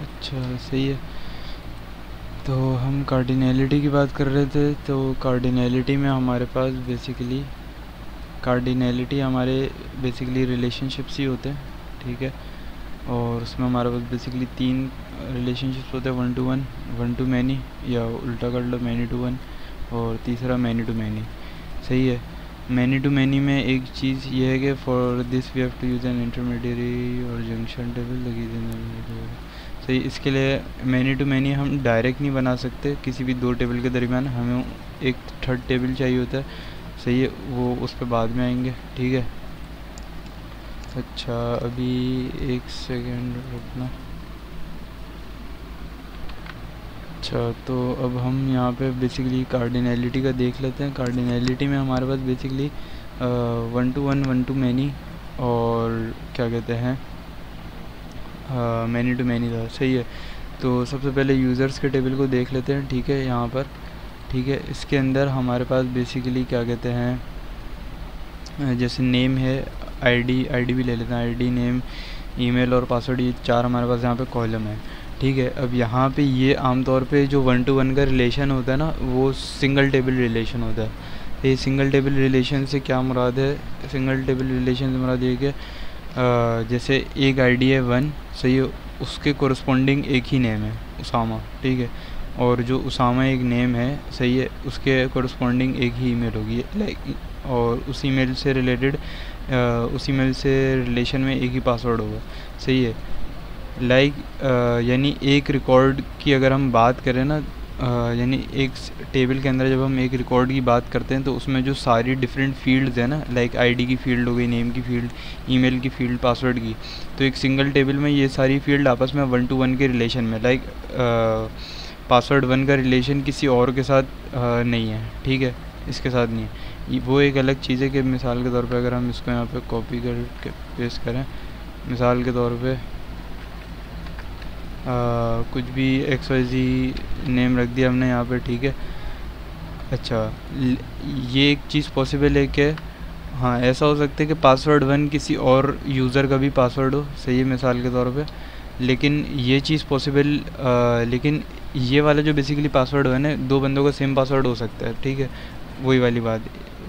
अच्छा सही है। तो हम कार्डिनैलिटी की बात कर रहे थे तो कार्डिनैलिटी में हमारे पास बेसिकली कार्डिनैलिटी हमारे बेसिकली रिलेशनशिप्स ही होते हैं, ठीक है? और उसमें हमारे पास बेसिकली तीन रिलेशनशिप्स होते हैं one to one one to many या उल्टा कर लो मैनी टू वन और तीसरा मैनी टू मैनी सही है। मैनी टू मैनी में एक चीज़ ये है कि for this we have to use an intermediary और जंक्शन टेबल लगी सही इसके लिए मैनी टू मैनी हम डायरेक्ट नहीं बना सकते। किसी भी दो टेबल के दरमियान हमें एक थर्ड टेबल चाहिए होता है। सही है, वो उस पर बाद में आएँगे, ठीक है? अच्छा अभी एक सेकेंड रुकना। अच्छा तो अब हम यहाँ पे बेसिकली कार्डिनैलिटी का देख लेते हैं। कार्डिनैलिटी में हमारे पास basically one to one one to many और क्या कहते हैं? मैनी टू मैनी था, सही है। तो सबसे पहले यूज़र्स के टेबल को देख लेते हैं, ठीक है, यहाँ पर। ठीक है, इसके अंदर हमारे पास बेसिकली क्या कहते हैं जैसे नेम है आईडी आईडी भी ले लेते हैं आईडी नेम ईमेल और पासवर्ड ये चार हमारे पास यहाँ पे कॉलम है। ठीक है, अब यहाँ पे ये आमतौर पे जो वन टू वन का रिलेशन होता है ना, वो सिंगल टेबल रिलेशन होता है। ये सिंगल टेबल रिलेशन से क्या मुराद है? सिंगल टेबल रिलेशन से मुराद ये कि जैसे एक आईडी है वन सही है, उसके कोरस्पॉन्डिंग एक ही नेम है, उसामा, ठीक है? और जो उसामा एक नेम है, सही है, उसके कोरस्पॉन्डिंग एक ही ईमेल होगी लाइक और उस ईमेल से रिलेटेड उस ईमेल से रिलेशन में एक ही पासवर्ड होगा, सही है? लाइक यानी एक रिकॉर्ड की अगर हम बात करें ना यानी एक टेबल के अंदर जब हम एक रिकॉर्ड की बात करते हैं तो उसमें जो सारी डिफरेंट फील्ड्स हैं ना लाइक आईडी की फ़ील्ड हो गई नेम की फ़ील्ड ईमेल की फ़ील्ड पासवर्ड की तो एक सिंगल टेबल में ये सारी फ़ील्ड आपस में वन टू वन के रिलेशन में लाइक पासवर्ड वन का रिलेशन किसी और के साथ आ, नहीं है ठीक है इसके साथ नहीं है। वो एक अलग चीज़ है कि मिसाल के तौर पे अगर हम इसको यहाँ पे कॉपी कर के पेस्ट करें मिसाल के तौर पे आ, कुछ भी एक्स वाई जी नेम रख दिया हमने यहाँ पे, ठीक है? अच्छा ये एक चीज़ पॉसिबल है कि हाँ ऐसा हो सकता है कि पासवर्ड वन किसी और यूज़र का भी पासवर्ड हो, सही है मिसाल के तौर पे। लेकिन ये चीज़ पॉसिबल लेकिन ये वाला जो बेसिकली पासवर्ड वन है, दो बंदों का सेम पासवर्ड हो सकता है, ठीक है? वही वाली बात,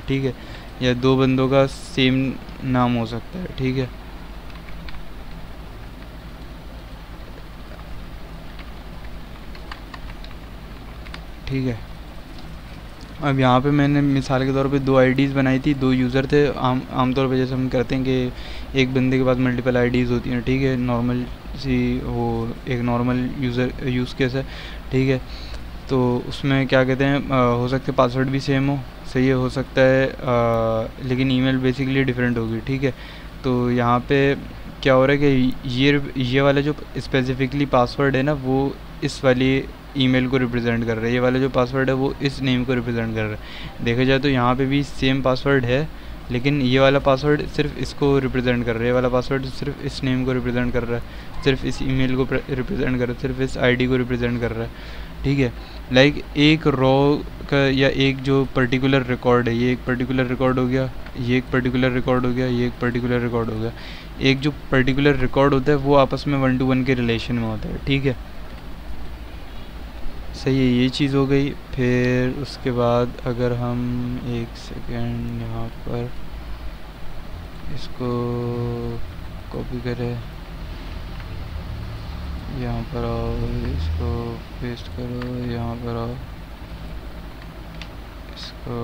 ठीक है? या दो बंदों का सेम नाम हो सकता है, ठीक है? ठीक है। अब यहाँ पे मैंने मिसाल के तौर पे दो आईडीज़ बनाई थी दो यूज़र थे। आम आमतौर पे जैसे हम करते हैं कि एक बंदे के पास मल्टीपल आईडीज़ होती हैं ठीक है। नॉर्मल सी वो एक नॉर्मल यूज़र यूज़ केस है ठीक है। तो उसमें क्या कहते हैं आ, हो सकते पासवर्ड भी सेम हो सही हो सकता है आ, लेकिन ईमेल बेसिकली डिफरेंट होगी ठीक है। तो यहाँ पे क्या हो रहा है कि ये ये वाला जो स्पेसिफिकली पासवर्ड है ना वो इस वाली ईमेल को रिप्रेजेंट कर रहा है। ये वाला जो पासवर्ड है, वो इस नेम को रिप्रेजेंट कर रहा है। देखा जाए तो यहाँ पे भी सेम पासवर्ड है, लेकिन ये वाला पासवर्ड सिर्फ़ इसको रिप्रेजेंट कर रहा है। ये वाला पासवर्ड सिर्फ़ इस नेम को रिप्रेजेंट कर रहा है, सिर्फ़ इस ईमेल को रिप्रेजेंट कर रहा है, सिर्फ़ इस आईडी को रिप्रेजेंट कर रहा है। ठीक है? लाइक एक रॉ का या एक जो पर्टिकुलर रिकॉर्ड है, ये एक पर्टिकुलर रिकॉर्ड हो गया, ये एक पर्टिकुलर रिकॉर्ड हो गया, ये एक पर्टिकुलर रिकॉर्ड हो गया। एक जो पर्टिकुलर रिकॉर्ड होता है, वो आपस में वन टू वन के रिलेशन में होता है। ठीक है? सही है ये चीज़ हो गई। फिर उसके बाद अगर हम एक सेकेंड यहाँ पर इसको कॉपी करें। यहाँ पर आओ, इसको पेस्ट करो, यहाँ पर आओ। इसको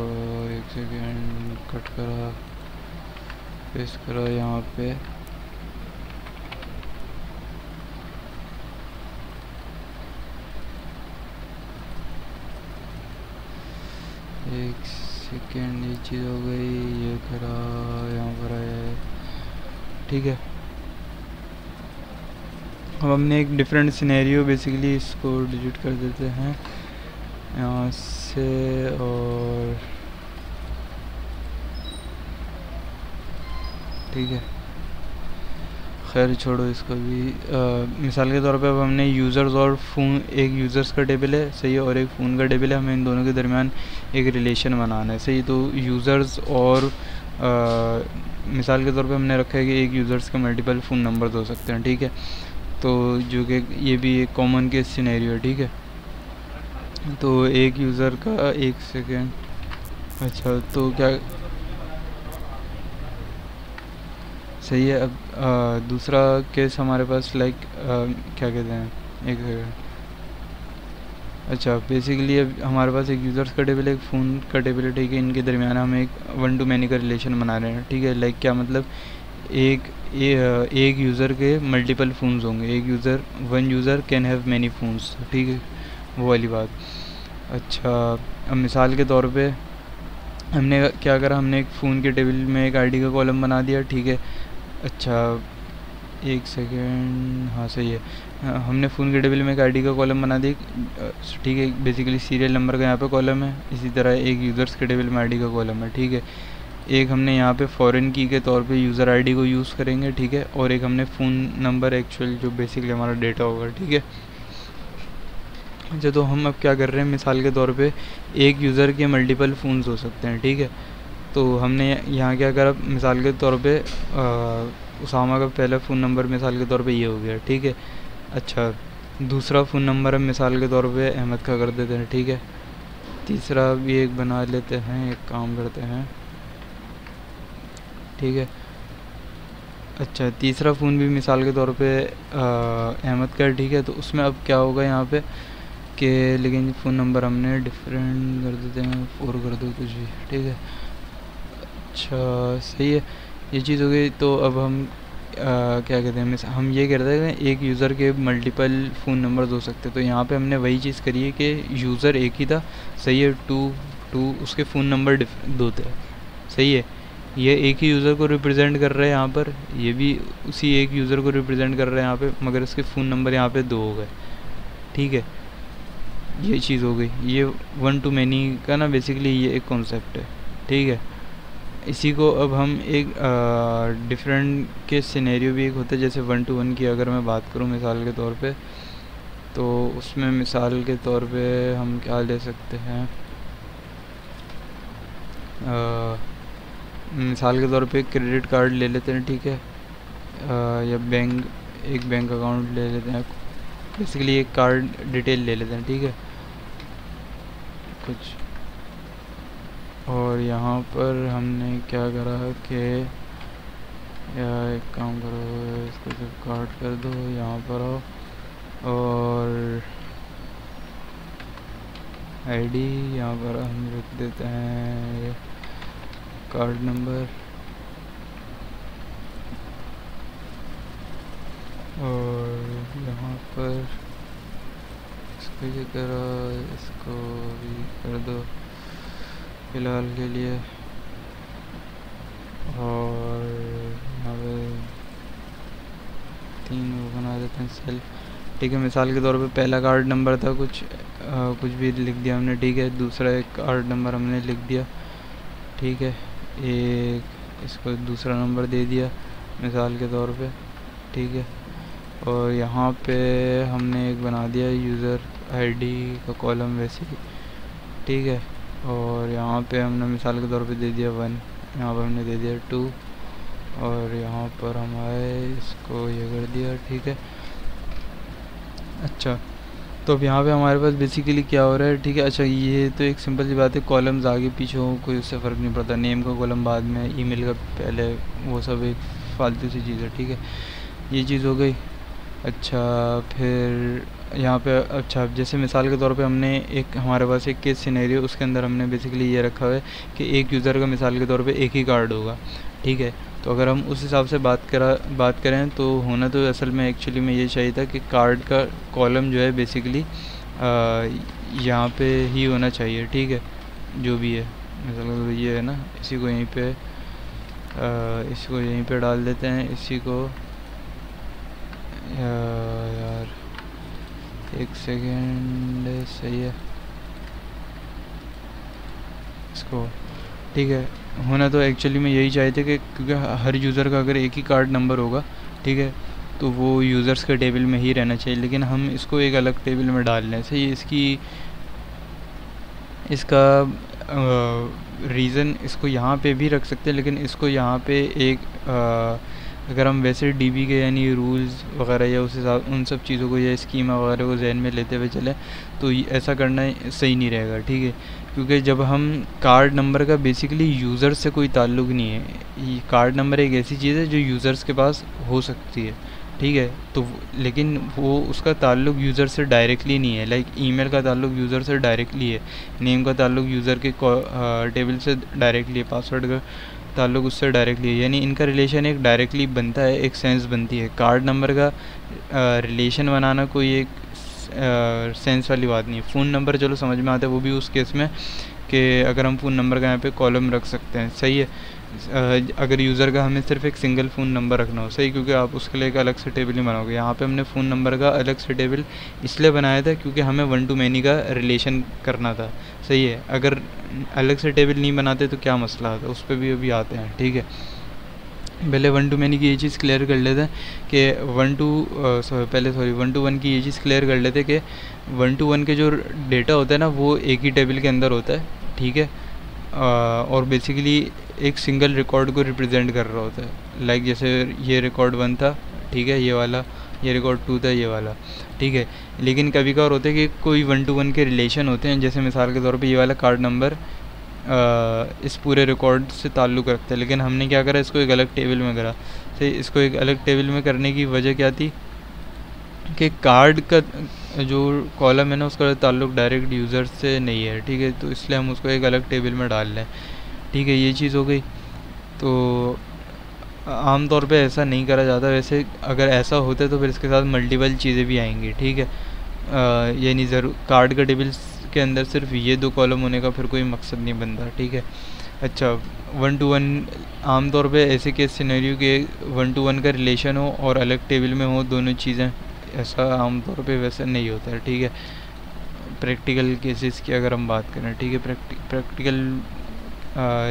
एक सेकेंड कट करा, पेस्ट करो यहाँ पे एक सेकेंड ये चीज़ हो गई, ये करा यहाँ पर आया ठीक है। अब हमने एक डिफरेंट सिनेरियो बेसिकली इसको डिजिट कर देते हैं। यहाँ से और ठीक है। खैर छोड़ो इसको भी आ, मिसाल के तौर पे अब हमने यूज़र्स और फ़ोन एक यूज़र्स का टेबल है सही है और एक फ़ोन का टेबल है हमें इन दोनों के दरमियान एक रिलेशन बनाना है सही तो यूज़र्स और आ, मिसाल के तौर पे हमने रखा है कि एक यूज़र्स के मल्टीपल फ़ोन नंबर हो सकते हैं ठीक है? तो जो कि ये भी एक कॉमन केस सिनेरियो है ठीक है? तो एक यूज़र का एक सेकेंड अच्छा तो क्या सही है अब आ, दूसरा केस हमारे पास लाइक क्या कहते हैं एक अच्छा बेसिकली अब हमारे पास एक यूज़र्स का टेबल एक फ़ोन का टेबल है ठीक है इनके दरमियान हम एक वन टू मैनी का रिलेशन बना रहे हैं ठीक है लाइक क्या मतलब एक ए, एक यूज़र के मल्टीपल फ़ोन्स होंगे एक user one user can have many phones ठीक है वो वाली बात। अच्छा अब मिसाल के तौर पे हमने क्या करा हमने एक फ़ोन के टेबल में एक आईडी का कॉलम बना दिया ठीक है अच्छा एक सेकेंड हाँ सही है। हमने फ़ोन के टेबल में एक आईडी का कॉलम बना दी ठीक है बेसिकली सीरियल नंबर का यहाँ पे कॉलम है। इसी तरह एक यूज़र्स के टेबल में आईडी का कॉलम है, ठीक है। एक हमने यहाँ पे फॉरेन की के तौर पे यूज़र आईडी को यूज़ करेंगे, ठीक है। और एक हमने फ़ोन नंबर एक्चुअल जो बेसिकली हमारा डेटा होगा, ठीक है। अच्छा तो हम अब क्या कर रहे हैं? मिसाल के तौर पे एक यूज़र के मल्टीपल फ़ोन्स हो सकते हैं, ठीक है। तो हमने यहाँ क्या करा मिसाल के तौर पे उसामा का पहला फ़ोन नंबर मिसाल के तौर पे ये हो गया, ठीक है? अच्छा दूसरा फ़ोन नंबर हम मिसाल के तौर पे अहमद का कर देते हैं, ठीक है? तीसरा भी एक बना लेते हैं, एक काम करते हैं, ठीक है? अच्छा तीसरा फ़ोन भी मिसाल के तौर पे अहमद का ठीक है? तो उसमें अब क्या होगा यहाँ पे कि लेकिन फ़ोन नंबर हमने डिफरेंट कर देते हैं फोर कर दो कुछ भी, ठीक है? अच्छा सही है। ये चीज़ हो गई तो अब हम आ, क्या कहते हैं हम ये कह रहे थे एक यूज़र के मल्टीपल फ़ोन नंबर हो सकते तो यहाँ पे हमने वही चीज़ करी है कि यूज़र एक ही था सही है टू टू उसके फ़ोन नंबर दो थे। सही है। ये एक ही यूज़र को रिप्रेजेंट कर रहे हैं यहाँ पर ये भी उसी एक यूज़र को रिप्रेजेंट कर रहे हैं यहाँ पे मगर इसके फ़ोन नंबर यहाँ पे दो हो गए। ठीक है। ये चीज़ हो गई। ये वन टू मैनी का ना बेसिकली ये एक कॉन्सेप्ट है। ठीक है। इसी को अब हम एक डिफरेंट के सिनेरियो भी एक होते हैं जैसे वन टू वन की अगर मैं बात करूँ मिसाल के तौर पे तो उसमें मिसाल के तौर पे हम क्या ले सकते हैं? आ, मिसाल के तौर पे क्रेडिट कार्ड ले लेते हैं ठीक है? आ, या बैंक एक बैंक अकाउंट ले लेते हैं बेसिकली एक कार्ड डिटेल ले लेते हैं ठीक है? कुछ और यहाँ पर हमने क्या करा कि एक काम करो, इसको सिर्फ़ काट कर दो, यहाँ पर आओ। और आईडी यहाँ पर हम रख देते हैं कार्ड नंबर और यहाँ पर इसको ये करो, इसको भी कर दो। फ़िलहाल के लिए। और यहाँ पे तीन वो बना देते हैं सेल्फ ठीक है मिसाल के तौर पे पहला कार्ड नंबर था कुछ आ, कुछ भी लिख दिया हमने ठीक है। दूसरा एक कार्ड नंबर हमने लिख दिया ठीक है। एक इसको दूसरा नंबर दे दिया मिसाल के तौर पे ठीक है। और यहाँ पे हमने एक बना दिया यूज़र आईडी का कॉलम वैसे ठीक है। और यहाँ पे हमने मिसाल के तौर पे दे दिया वन, यहाँ पर हमने दे दिया टू, और यहाँ पर हम आए, इसको ये कर दिया, ठीक है। अच्छा तो अब यहाँ पे हमारे पास बेसिकली क्या हो रहा है, ठीक है। अच्छा ये तो एक सिंपल सी बात है कॉलम्स आगे पीछे हो, कोई उससे फ़र्क नहीं पड़ता। नेम का कॉलम बाद में ईमेल का पहले, वो सब एक फालतू सी चीज़ है, ठीक है। ये चीज़ हो गई। अच्छा फिर यहाँ पे अच्छा जैसे मिसाल के तौर पे हमने एक हमारे पास एक केस सिनेरियो उसके अंदर हमने बेसिकली ये रखा हुआ है कि एक यूज़र का मिसाल के तौर पे एक ही कार्ड होगा ठीक है? तो अगर हम उस हिसाब से बात करा बात करें तो होना तो असल में एक्चुअली में ये चाहिए था कि कार्ड का कॉलम जो है बेसिकली यहाँ पे ही होना चाहिए ठीक है? जो भी है मिसाल के ये है ना इसी को यहीं पे आ, इसी को यहीं पे डाल देते हैं इसी को यार एक सेकेंड सही है। इसको ठीक है। होना तो एक्चुअली में यही चाहिए थे कि क्योंकि हर यूज़र का अगर एक ही कार्ड नंबर होगा ठीक है तो वो यूज़र्स के टेबल में ही रहना चाहिए। लेकिन हम इसको एक अलग टेबल में डाल लें सही इसकी इसका रीज़न इसको यहाँ पे भी रख सकते हैं लेकिन इसको यहाँ पे एक आ, अगर हम वैसे डीबी के यानी रूल्स वगैरह या उस हिसाब उन सब चीज़ों को या स्कीम वगैरह को जहन में लेते हुए चलें तो ऐसा करना सही नहीं रहेगा, ठीक है? क्योंकि जब हम कार्ड नंबर का बेसिकली यूज़र से कोई ताल्लुक़ नहीं है कार्ड नंबर एक ऐसी चीज़ है जो यूज़र्स के पास हो सकती है, ठीक है? तो लेकिन वो उसका ताल्लुक यूज़र से डायरेक्टली नहीं है लाइक ईमेल का ताल्लुक यूज़र से डायरेक्टली है नेम का ताल्लुक यूज़र के टेबल से डायरेक्टली है पासवर्ड का। ताल्लुक उससे डायरेक्टली है। यानी इनका रिलेशन एक डायरेक्टली बनता है, एक सेंस बनती है। कार्ड नंबर का रिलेशन बनाना कोई एक सेंस वाली बात नहीं है। फ़ोन नंबर चलो समझ में आता है, वो भी उस केस में कि अगर हम फ़ोन नंबर का यहाँ पे कॉलम रख सकते हैं। सही है। अगर यूज़र का हमें सिर्फ़ एक सिंगल फ़ोन नंबर रखना हो, सही, क्योंकि आप उसके लिए एक अलग से टेबल नहीं बनाओगे। यहाँ पे हमने फ़ोन नंबर का अलग से टेबल इसलिए बनाया था क्योंकि हमें वन टू मैनी का रिलेशन करना था। सही है। अगर अलग से टेबल नहीं बनाते तो क्या मसला आता? उस पर भी अभी आते हैं, ठीक है? पहले वन टू मैनी की ये चीज़ क्लियर कर लेते हैं कि वन टू पहले सॉरी वन टू वन की ये चीज़ क्लियर कर लेते कि वन टू वन के जो डेटा होता है ना, वो एक ही टेबल के अंदर होता है, ठीक है? और बेसिकली एक सिंगल रिकॉर्ड को रिप्रेजेंट कर रहा होता है। लाइक जैसे ये रिकॉर्ड वन था, ठीक है, ये वाला, ये रिकॉर्ड टू था, ये वाला, ठीक है? लेकिन कभी कभार होते हैं कि कोई वन टू वन के रिलेशन होते हैं, जैसे मिसाल के तौर पे ये वाला कार्ड नंबर इस पूरे रिकॉर्ड से ताल्लुक़ रखता है। लेकिन हमने क्या करा, इसको एक अलग टेबल में करा। तो इसको एक अलग टेबल में करने की वजह क्या थी कि कार्ड का जो कॉलम है ना, उसका ताल्लुक डायरेक्ट यूज़र से नहीं है, ठीक है? तो इसलिए हम उसको एक अलग टेबल में डाल लें ठीक है, ये चीज़ हो गई। तो आम तौर पे ऐसा नहीं करा जाता। वैसे अगर ऐसा होता है तो फिर इसके साथ मल्टीपल चीज़ें भी आएँगी, ठीक है? यानी ज़रूर कार्ड का टेबल के अंदर सिर्फ़ ये दो कॉलम होने का फिर कोई मकसद नहीं बनता, ठीक है? अच्छा वन टू वन आम तौर पे ऐसे केस सिनेरियो के वन टू वन का रिलेशन हो और अलग टेबल में हो, दोनों चीज़ें, ऐसा आम तौर पे वैसे नहीं होता है ठीक है? प्रैक्टिकल केसेस की अगर हम बात करें, ठीक है? प्रैक्टिकल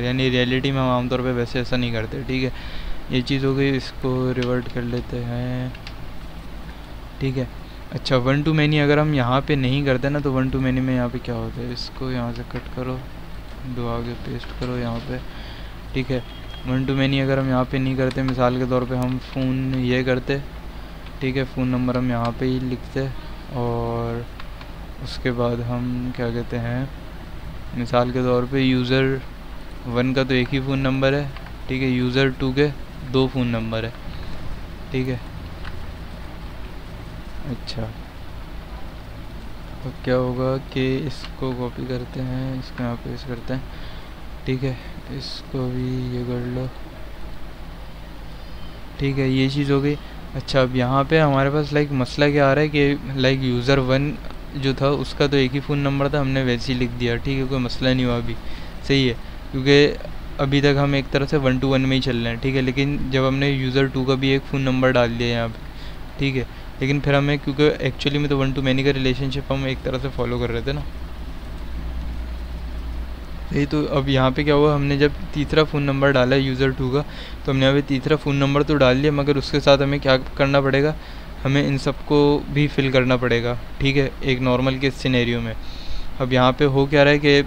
यानी रियलिटी में हम आमतौर पे वैसे ऐसा नहीं करते, ठीक है? ये चीज़ हो गई, इसको रिवर्ट कर लेते हैं। ठीक है। अच्छा वन टू मैनी अगर हम यहाँ पे नहीं करते ना तो वन टू मैनी में यहाँ पे क्या होता है? इसको यहाँ से कट करो, दो आगे पेस्ट करो यहाँ पे। ठीक है। वन टू मैनी अगर हम यहाँ पे नहीं करते, मिसाल के तौर पे हम फ़ोन ये करते। ठीक है फ़ोन नंबर हम यहाँ पे ही लिखते और उसके बाद हम क्या कहते हैं, मिसाल के तौर पे यूज़र वन का तो एक ही फ़ोन नंबर है। ठीक है यूज़र टू के। दो फ़ोन नंबर है। ठीक है? अच्छा। तो क्या होगा कि इसको कॉपी करते हैं, इसको यहाँ पेस्ट करते हैं। ठीक है? इसको भी ये कर लो। ठीक है, ये चीज़ हो गई। अच्छा अब यहाँ पे हमारे पास लाइक मसला क्या आ रहा है कि लाइक यूज़र वन जो था, उसका तो एक ही फ़ोन नंबर था, हमने वैसे ही लिख दिया। ठीक है, कोई मसला नहीं हुआ अभी। सही है? क्योंकि अभी तक हम एक तरह से वन टू वन में ही चल रहे हैं, ठीक है? लेकिन जब हमने यूज़र टू का भी एक फ़ोन नंबर डाल दिया यहाँ पे, ठीक है? लेकिन फिर हमें, क्योंकि एक्चुअली में तो वन टू मैनी का रिलेशनशिप हम एक तरह से फॉलो कर रहे थे ना। यही तो अब यहाँ पे क्या हुआ, हमने जब तीसरा फ़ोन नंबर डाला यूज़र टू का तो हमने अभी तीसरा फ़ोन नंबर तो डाल लिया, मगर उसके साथ हमें क्या करना पड़ेगा? हमें इन सबको भी फिल करना पड़ेगा, ठीक है? एक नॉर्मल के सिनेरियो में। अब यहाँ पे हो क्या रहा है कि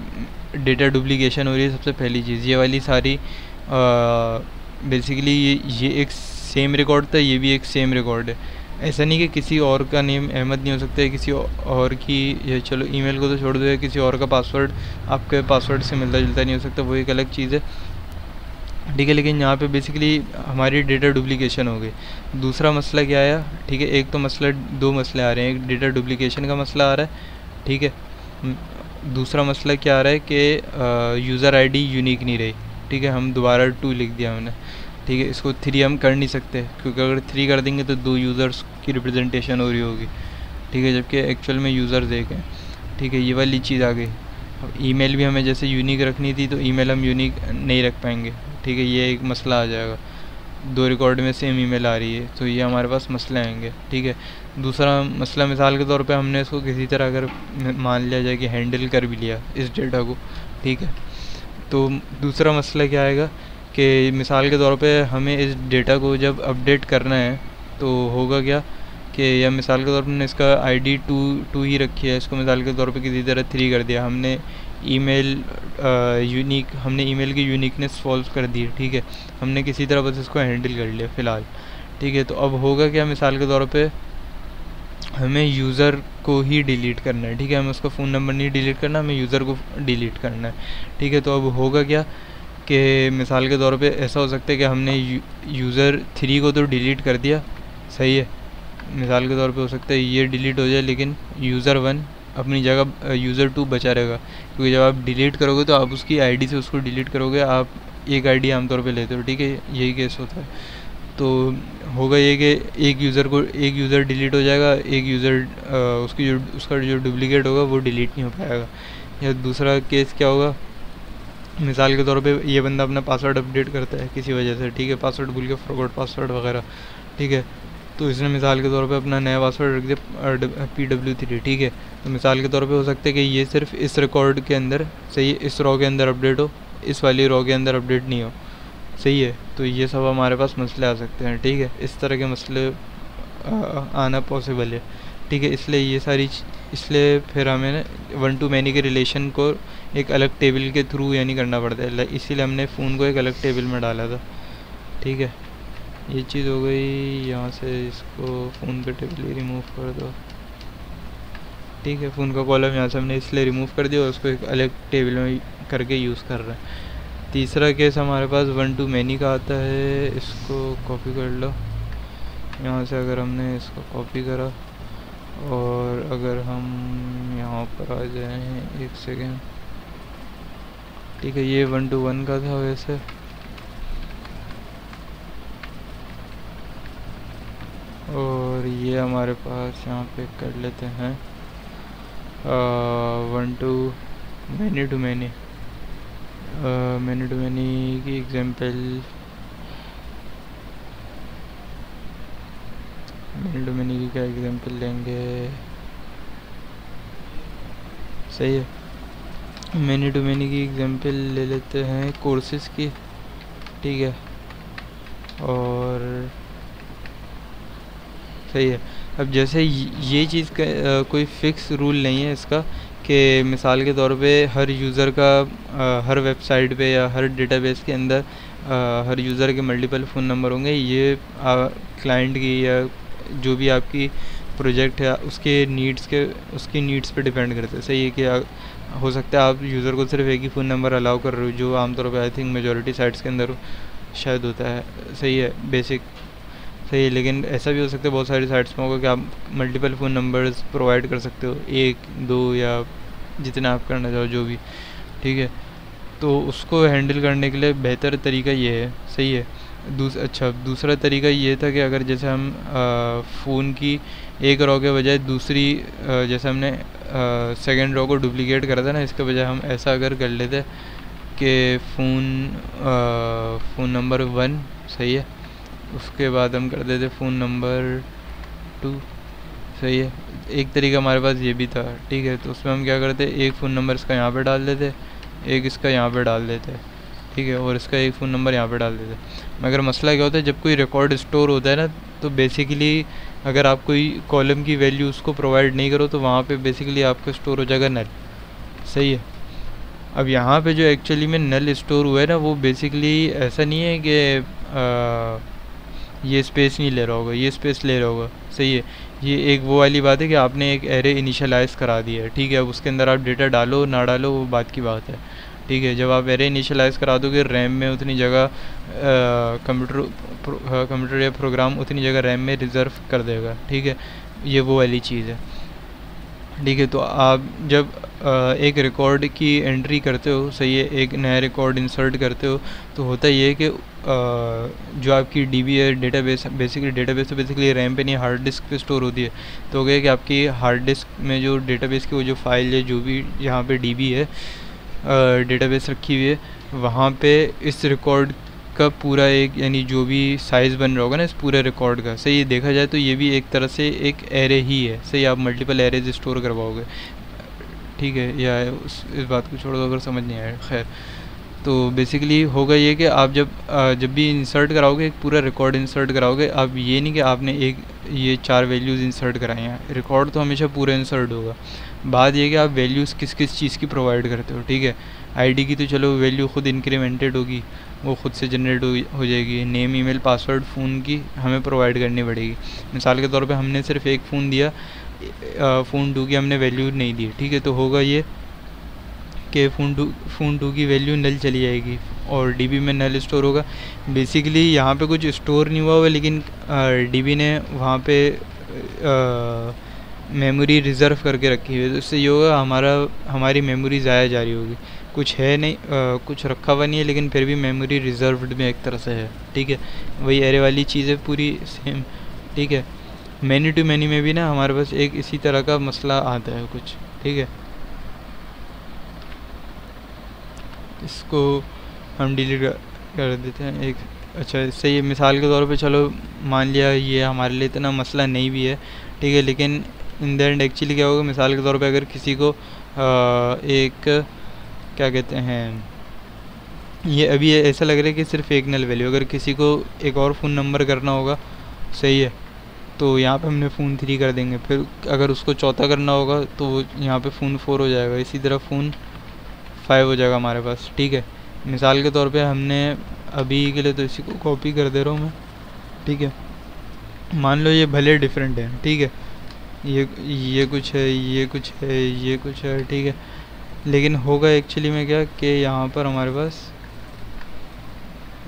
डेटा डुप्लीकेशन हो रही है सबसे पहली चीज़। ये वाली सारी बेसिकली ये ये एक सेम रिकॉर्ड था, ये भी एक सेम रिकॉर्ड है। ऐसा नहीं कि किसी और का नेम अहमद नहीं हो सकता है, किसी और की, ये चलो ईमेल को तो छोड़ दो किसी और का पासवर्ड आपके पासवर्ड से मिलता जुलता नहीं हो सकता, वो एक अलग चीज़ है। ठीक है, लेकिन यहाँ पे बेसिकली हमारी डेटा डुप्लीकेशन हो गई। दूसरा मसला क्या आया? ठीक है, एक तो मसला, दो मसले आ रहे हैं। एक डेटा डुप्लीकेशन का मसला आ रहा है। ठीक है दूसरा मसला क्या आ रहा है कि यूज़र आईडी यूनिक नहीं रही। ठीक है, हम दोबारा टू लिख दिया हमने। ठीक है, इसको थ्री हम कर नहीं सकते, क्योंकि अगर थ्री कर देंगे तो दो यूज़र्स की रिप्रेजेंटेशन हो रही होगी। ठीक है, जबकि एक्चुअल में यूज़र्स एक हैं। ठीक है, ये वाली चीज़ आ गई। अब ईमेल भी हमें जैसे यूनिक रखनी थी तो ईमेल हम यूनिक नहीं रख पाएँगे। ठीक है, ये एक मसला आ जाएगा। दो रिकॉर्ड में सेम ईमेल आ रही है तो ये हमारे पास मसले आएँगे। ठीक है दूसरा मसला मिसाल के तौर पे हमने इसको किसी तरह अगर मान लिया जाए कि हैंडल कर भी लिया इस डेटा को, ठीक है? तो दूसरा मसला क्या आएगा कि मिसाल के तौर पे हमें इस डेटा को जब अपडेट करना है तो होगा क्या कि या मिसाल के तौर पर हमने इसका आईडी टू टू ही रखी है, इसको मिसाल के तौर पे किसी तरह थ्री कर दिया। हमने ईमेल यूनिक हमने ईमेल की यूनिकनेस फॉल्व कर दी, ठीक है? हमने किसी तरह बस इसको हैंडल कर लिया, फ़िलहाल, ठीक है? तो अब होगा क्या मिसाल के तौर पे हमें यूज़र को ही डिलीट करना है, ठीक है? हमें उसका फ़ोन नंबर नहीं डिलीट करना, हमें यूज़र को डिलीट करना है, ठीक है? तो अब होगा क्या कि मिसाल के तौर पे ऐसा हो सकता है कि हमने यूज़र थ्री को तो डिलीट कर दिया, सही है। मिसाल के तौर पे हो सकता है ये डिलीट हो जाए, लेकिन यूज़र वन अपनी जगह यूज़र टू बचा रहेगा। क्योंकि जब आप डिलीट करोगे तो आप उसकी आईडी से उसको डिलीट करोगे, आप एक आईडी आमतौर पे लेते हो, ठीक है? यही केस होता है। तो होगा ये कि एक यूज़र को, एक यूज़र डिलीट हो जाएगा, एक यूज़र उसकी जो, उसका जो डुप्लीकेट होगा वो डिलीट नहीं हो पाएगा। या दूसरा केस क्या होगा? मिसाल के तौर पे ये बंदा अपना पासवर्ड अपडेट करता है किसी वजह से, ठीक है? पासवर्ड भूल के फॉरवर्ड पासवर्ड वगैरह, ठीक है? तो इसने मिसाल के तौर पे अपना नया पासवर्ड रख दिया पी डब्ल्यू थ्री ठीक है? तो मिसाल के तौर पे हो सकता है कि ये सिर्फ़ इस रिकॉर्ड के अंदर सही इस रॉ के अंदर अपडेट हो, इस वाली रॉ के अंदर अपडेट नहीं हो। सही है तो ये सब हमारे पास मसले आ सकते हैं, ठीक है? इस तरह के मसले आना पॉसिबल है, ठीक है? इसलिए ये सारी इसलिए फिर हमें वन टू मैनी के रिलेशन को एक अलग टेबल के थ्रू यानी करना पड़ता है इसीलिए हमने फ़ोन को एक अलग टेबल में डाला था, ठीक है? ये चीज़ हो गई, यहाँ से इसको फ़ोन का टेबल रिमूव कर दो, ठीक है? फ़ोन का कॉलम यहाँ से हमने इसलिए रिमूव कर दिया और उसको एक अलग टेबल में करके यूज़ कर रहे हैं। तीसरा केस हमारे पास वन टू मैनी का आता है, इसको कॉपी कर लो। यहाँ से अगर हमने इसको कॉपी करा, और अगर हम यहाँ पर आ जाएँ एक सेकेंड ठीक है, ये वन टू वन का था वैसे। और ये हमारे पास यहाँ पे कर लेते हैं। One to many to many many की एग्जांपल मैनी टू मैनी की क्या एग्जांपल लेंगे? सही है। मैनी टू मैनी की एग्जांपल ले लेते हैं कोर्सेज की, ठीक है। और सही है। अब जैसे ये चीज़ का कोई फ़िक्स रूल नहीं है इसका कि मिसाल के तौर पे हर यूज़र का आ, हर वेबसाइट पे या हर डेटाबेस के अंदर आ, हर यूज़र के मल्टीपल फ़ोन नंबर होंगे। ये क्लाइंट की या जो भी आपकी प्रोजेक्ट है उसके नीड्स के उसकी नीड्स पे डिपेंड करते हैं। सही है कि आ, हो सकता है आप यूज़र को सिर्फ़ एक ही फ़ोन नंबर अलाउ कर रहे हो जो आमतौर पर आई थिंक मेजोरिटी साइट्स के अंदर शायद होता है। सही है बेसिक सही लेकिन ऐसा भी हो सकता है बहुत सारी साइट्स में होगा कि आप मल्टीपल फ़ोन नंबर्स प्रोवाइड कर सकते हो, एक, दो या जितना आप करना चाहो, जो भी। ठीक है? तो उसको हैंडल करने के लिए बेहतर तरीका ये है, सही है? दूस अच्छा दूसरा तरीका ये था कि अगर जैसे हम फ़ोन की एक रॉ के बजाय दूसरी जैसे हमने सेकेंड रॉ को डुप्लीकेट करा था ना, इसके बजाय हम ऐसा अगर कर लेते कि फ़ोन फ़ोन नंबर वन सही है? उसके बाद हम कर देते फ़ोन नंबर टू सही है। एक तरीका हमारे पास ये भी था, ठीक है? तो उसमें हम क्या करते, एक फ़ोन नंबर इसका यहाँ पे डाल देते, एक इसका यहाँ पे डाल देते, ठीक है? और इसका एक फ़ोन नंबर यहाँ पे डाल देते। मगर मसला क्या होता है, जब कोई रिकॉर्ड स्टोर होता है ना तो बेसिकली अगर आप कोई कॉलम की वैल्यू उसको प्रोवाइड नहीं करो तो वहाँ पे बेसिकली आपका स्टोर हो जाएगा नल सही है? अब यहाँ पे जो एक्चुअली में नल स्टोर हुआ है ना, वो बेसिकली ऐसा नहीं है कि ये स्पेस नहीं ले रहा होगा, ये स्पेस ले रहा होगा। सही है। ये एक वो वाली बात है कि आपने एक एरे इनिशलाइज़ करा दिया है, ठीक है? अब उसके अंदर आप डेटा डालो, ना डालो, वो बात की बात है। ठीक है? जब आप एरे इनिशलाइज़ करा दोगे रैम में उतनी जगह कंप्यूटर कंप्यूटर या प्रोग्राम उतनी जगह रैम में रिज़र्व कर देगा, ठीक है? ये वो वाली चीज़ है। ठीक है तो आप जब एक रिकॉर्ड की एंट्री करते हो, सही है, एक नया रिकॉर्ड इंसर्ट करते हो तो होता ये है कि जो आपकी डी बी है डेटाबेस बेसिकली डेटाबेस तो बेसिकली रैम पे नहीं हार्ड डिस्क पे स्टोर होती है। तो हो गया कि आपकी हार्ड डिस्क में जो डेटाबेस की वो जो फ़ाइल है जो भी यहाँ पे डी बी है डेटाबेस रखी हुई है, वहाँ पे इस रिकॉर्ड का पूरा एक, यानी जो भी साइज़ बन रहा होगा ना इस पूरे रिकॉर्ड का, सही देखा जाए तो ये भी एक तरह से एक एरे ही है। सही, आप मल्टीपल एरेज स्टोर करवाओगे। ठीक है, या उस, इस बात को छोड़ दो अगर समझ नहीं आया, खैर। तो बेसिकली होगा ये कि आप जब जब भी इंसर्ट कराओगे, एक पूरा रिकॉर्ड इंसर्ट कराओगे आप ये नहीं कि आपने एक, ये चार वैल्यूज़ इंसर्ट कराए हैं। रिकॉर्ड तो हमेशा पूरा इंसर्ट होगा। बात ये कि आप वैल्यूज़ किस किस चीज़ की प्रोवाइड करते हो, ठीक है? आईडी की तो चलो वैल्यू खुद इंक्रीमेंटेड होगी। वो खुद से जनरेट हो जाएगी। नेम ईमेल पासवर्ड फ़ोन की हमें प्रोवाइड करनी पड़ेगी। मिसाल के तौर पे हमने सिर्फ़ एक फ़ोन दिया फ़ोन टू की हमने वैल्यू नहीं दी, ठीक है? तो होगा ये कि फ़ोन टू फ़ोन टू की वैल्यू नल चली जाएगी और डीबी में नल स्टोर होगा। बेसिकली यहाँ पे कुछ स्टोर नहीं हुआ हुआ, लेकिन डीबी ने वहाँ पे मेमोरी रिज़र्व करके रखी हुई है। तो इससे ये होगा, हमारा, हमारी मेमोरी ज़ाया जा रही होगी। कुछ है नहीं आ, कुछ रखा हुआ नहीं है लेकिन फिर भी मेमोरी रिज़र्व्ड में एक तरह से है ठीक है? वही एरे वाली चीज़ें पूरी सेम ठीक है? मैनी टू मैनी में भी ना हमारे पास एक इसी तरह का मसला आता है कुछ ठीक है? इसको हम डिलीट कर देते हैं एक अच्छा इससे ये मिसाल के तौर पे चलो मान लिया ये हमारे लिए इतना मसला नहीं भी है ठीक है? लेकिन इन द एंड एक्चुअली क्या होगा? मिसाल के तौर पे अगर किसी को आ, एक क्या कहते हैं, ये अभी ऐसा लग रहा है कि सिर्फ़ एक नल वैल्यू अगर किसी को एक और फ़ोन नंबर करना होगा, सही है। तो यहाँ पे हमने फ़ोन थ्री कर देंगे। फिर अगर उसको चौथा करना होगा तो यहाँ पे फ़ोन फोर हो जाएगा। इसी तरह फ़ोन फाइव हो जाएगा हमारे पास। ठीक है? मिसाल के तौर पे हमने अभी के लिए तो इसी को कॉपी कर दे रहा हूँ मैं। ठीक है? मान लो ये भले डिफरेंट है। ठीक है? ये ये कुछ है, ये कुछ है, ये कुछ है। ठीक है? लेकिन होगा एक्चुअली में क्या कि यहाँ पर हमारे पास,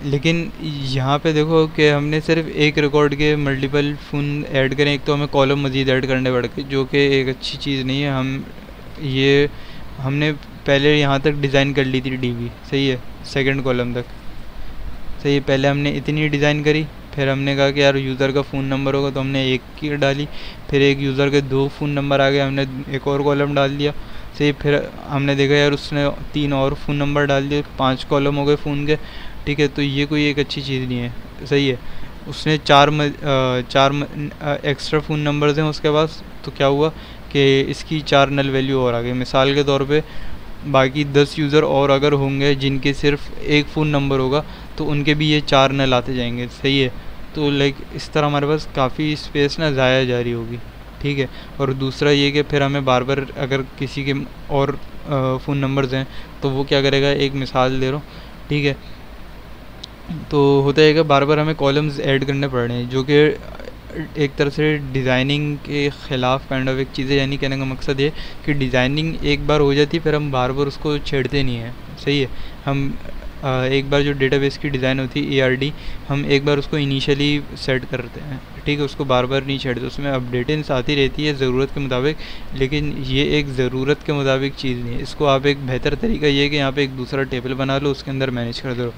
लेकिन यहाँ पे देखो कि हमने सिर्फ़ एक रिकॉर्ड के मल्टीपल फ़ोन ऐड करें, एक तो हमें कॉलम मज़ीद ऐड करने पड़ गए, जो कि एक अच्छी चीज़ नहीं है। हम ये, हमने पहले यहाँ तक डिज़ाइन कर ली थी डीबी सही है सेकंड कॉलम तक। सही है, पहले हमने इतनी डिज़ाइन करी, फिर हमने कहा कि यार यूज़र का फ़ोन नंबर होगा तो हमने एक की डाली, फिर एक यूज़र के दो फ़ोन नंबर आ गए, हमने एक और कॉलम डाल दिया। सही फिर हमने देखा यार उसने तीन और फ़ोन नंबर डाल दिए पाँच कॉलम हो गए फ़ोन के ठीक है? तो ये कोई एक अच्छी चीज़ नहीं है सही है। उसने चार म, चार म, एक्स्ट्रा फ़ोन नंबर हैं उसके पास तो क्या हुआ कि इसकी चार नल वैल्यू और आ गई। मिसाल के तौर पे बाकी दस यूज़र और अगर होंगे जिनके सिर्फ़ एक फ़ोन नंबर होगा तो उनके भी ये चार नल आते जाएँगे सही है? तो लाइक इस तरह हमारे पास काफ़ी स्पेस ना ज़ाया जा रही होगी। ठीक है। और दूसरा ये कि फिर हमें बार बार अगर किसी के और फ़ोन नंबर्स हैं तो वो क्या करेगा? एक मिसाल दे रहा हूँ। ठीक है। तो होता है कि बार बार हमें कॉलम्स ऐड करने पड़ रहे हैं, जो कि एक तरह से डिज़ाइनिंग के ख़िलाफ़ काइंड ऑफ़ एक चीज़ है यानी कहने का मकसद ये कि डिज़ाइनिंग एक बार हो जाती फिर हम बार बार उसको छेड़ते नहीं हैं। सही है। हम एक बार जो डेटाबेस की डिज़ाइन होती है ए हम एक बार उसको इनिशियली सेट करते हैं। ठीक है उसको बार बार नहीं छेड़ते उसमें अपडेटेंस आती रहती है ज़रूरत के मुताबिक लेकिन ये एक ज़रूरत के मुताबिक चीज़ नहीं है। इसको आप एक बेहतर तरीका ये है कि यहाँ पे एक दूसरा टेबल बना लो उसके अंदर मैनेज कर दो।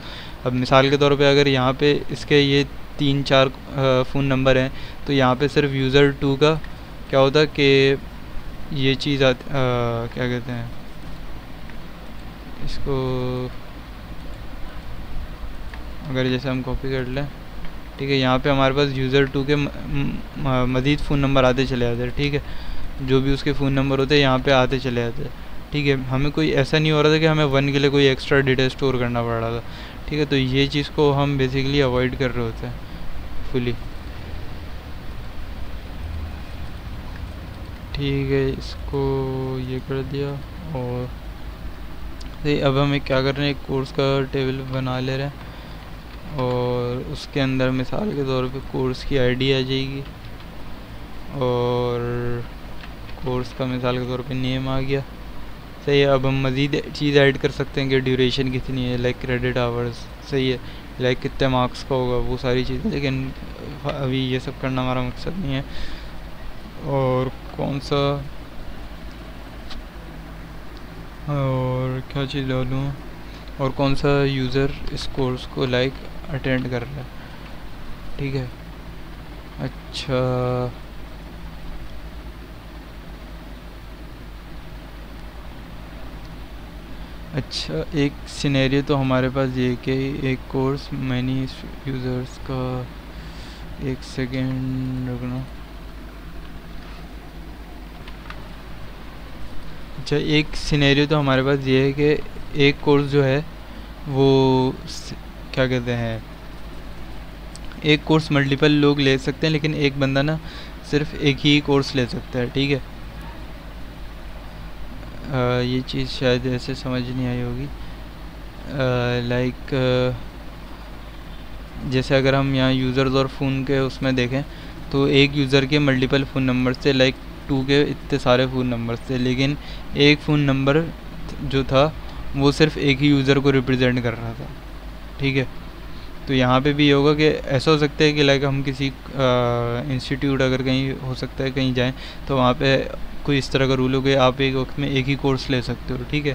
अब मिसाल के तौर पे अगर यहाँ पे इसके ये तीन चार फ़ोन नंबर हैं तो यहाँ पे सिर्फ़ यूज़र टू का क्या होता कि ये चीज़ आ, क्या कहते हैं? इसको अगर जैसे हम कॉपी कर लें। ठीक है, यहाँ पे हमारे पास यूज़र टू के मज़ीद फ़ोन नंबर आते चले जाते हैं, ठीक है? जो भी उसके फ़ोन नंबर होते हैं, यहाँ पे आते चले जाते हैं, ठीक है? हमें कोई ऐसा नहीं हो रहा था कि हमें वन के लिए कोई एक्स्ट्रा डेटा स्टोर करना पड़ रहा था, ठीक है? तो ये चीज़ को हम बेसिकली अवॉइड कर रहे होते हैं फुली ठीक है, इसको ये कर दिया और अब हमें क्या कर रहे हैं? एक कोर्स का टेबल बना ले रहे हैं। और उसके अंदर मिसाल के तौर पे कोर्स की आईडी आ जाएगी। और कोर्स का मिसाल के तौर पे नेम आ गया। सही है, अब हम मज़ीद चीज़ ऐड कर सकते हैं कि ड्यूरेशन कितनी है लाइक क्रेडिट आवर्स सही है। लाइक कितने मार्क्स का होगा, वो सारी चीज़ें, लेकिन अभी ये सब करना हमारा मकसद नहीं है। और कौन सा? और क्या चीज़ डालूँ? और कौन सा यूज़र इस कोर्स को लाइक अटेंड कर रहा है? ठीक है। अच्छा। अच्छा एक सिनेरियो तो हमारे पास ये कि एक कोर्स मैनी यूज़र्स का एक सेकेंड रुकना। अच्छा एक सिनेरियो तो हमारे पास ये है कि एक कोर्स जो है, वो क्या कहते हैं, एक कोर्स मल्टीपल लोग ले सकते हैं, लेकिन एक बंदा ना सिर्फ़ एक ही कोर्स ले सकता है, ठीक है? ये चीज़ शायद ऐसे समझ नहीं आई होगी। लाइक जैसे अगर हम यहाँ यूज़र्स और फ़ोन के उसमें देखें तो एक यूज़र के मल्टीपल फ़ोन नंबर से लाइक टू के इतने सारे फ़ोन नंबर से लेकिन एक फ़ोन नंबर जो था वो सिर्फ़ एक ही यूज़र को रिप्रेजेंट कर रहा था। ठीक है? तो यहाँ पे भी ये होगा कि ऐसा हो सकता है कि लाइक हम किसी इंस्टीट्यूट अगर कहीं हो सकता है कहीं जाएँ तो वहाँ पे कोई इस तरह का रूल हो कि आप एक वक्त में एक ही कोर्स ले सकते हो। ठीक है?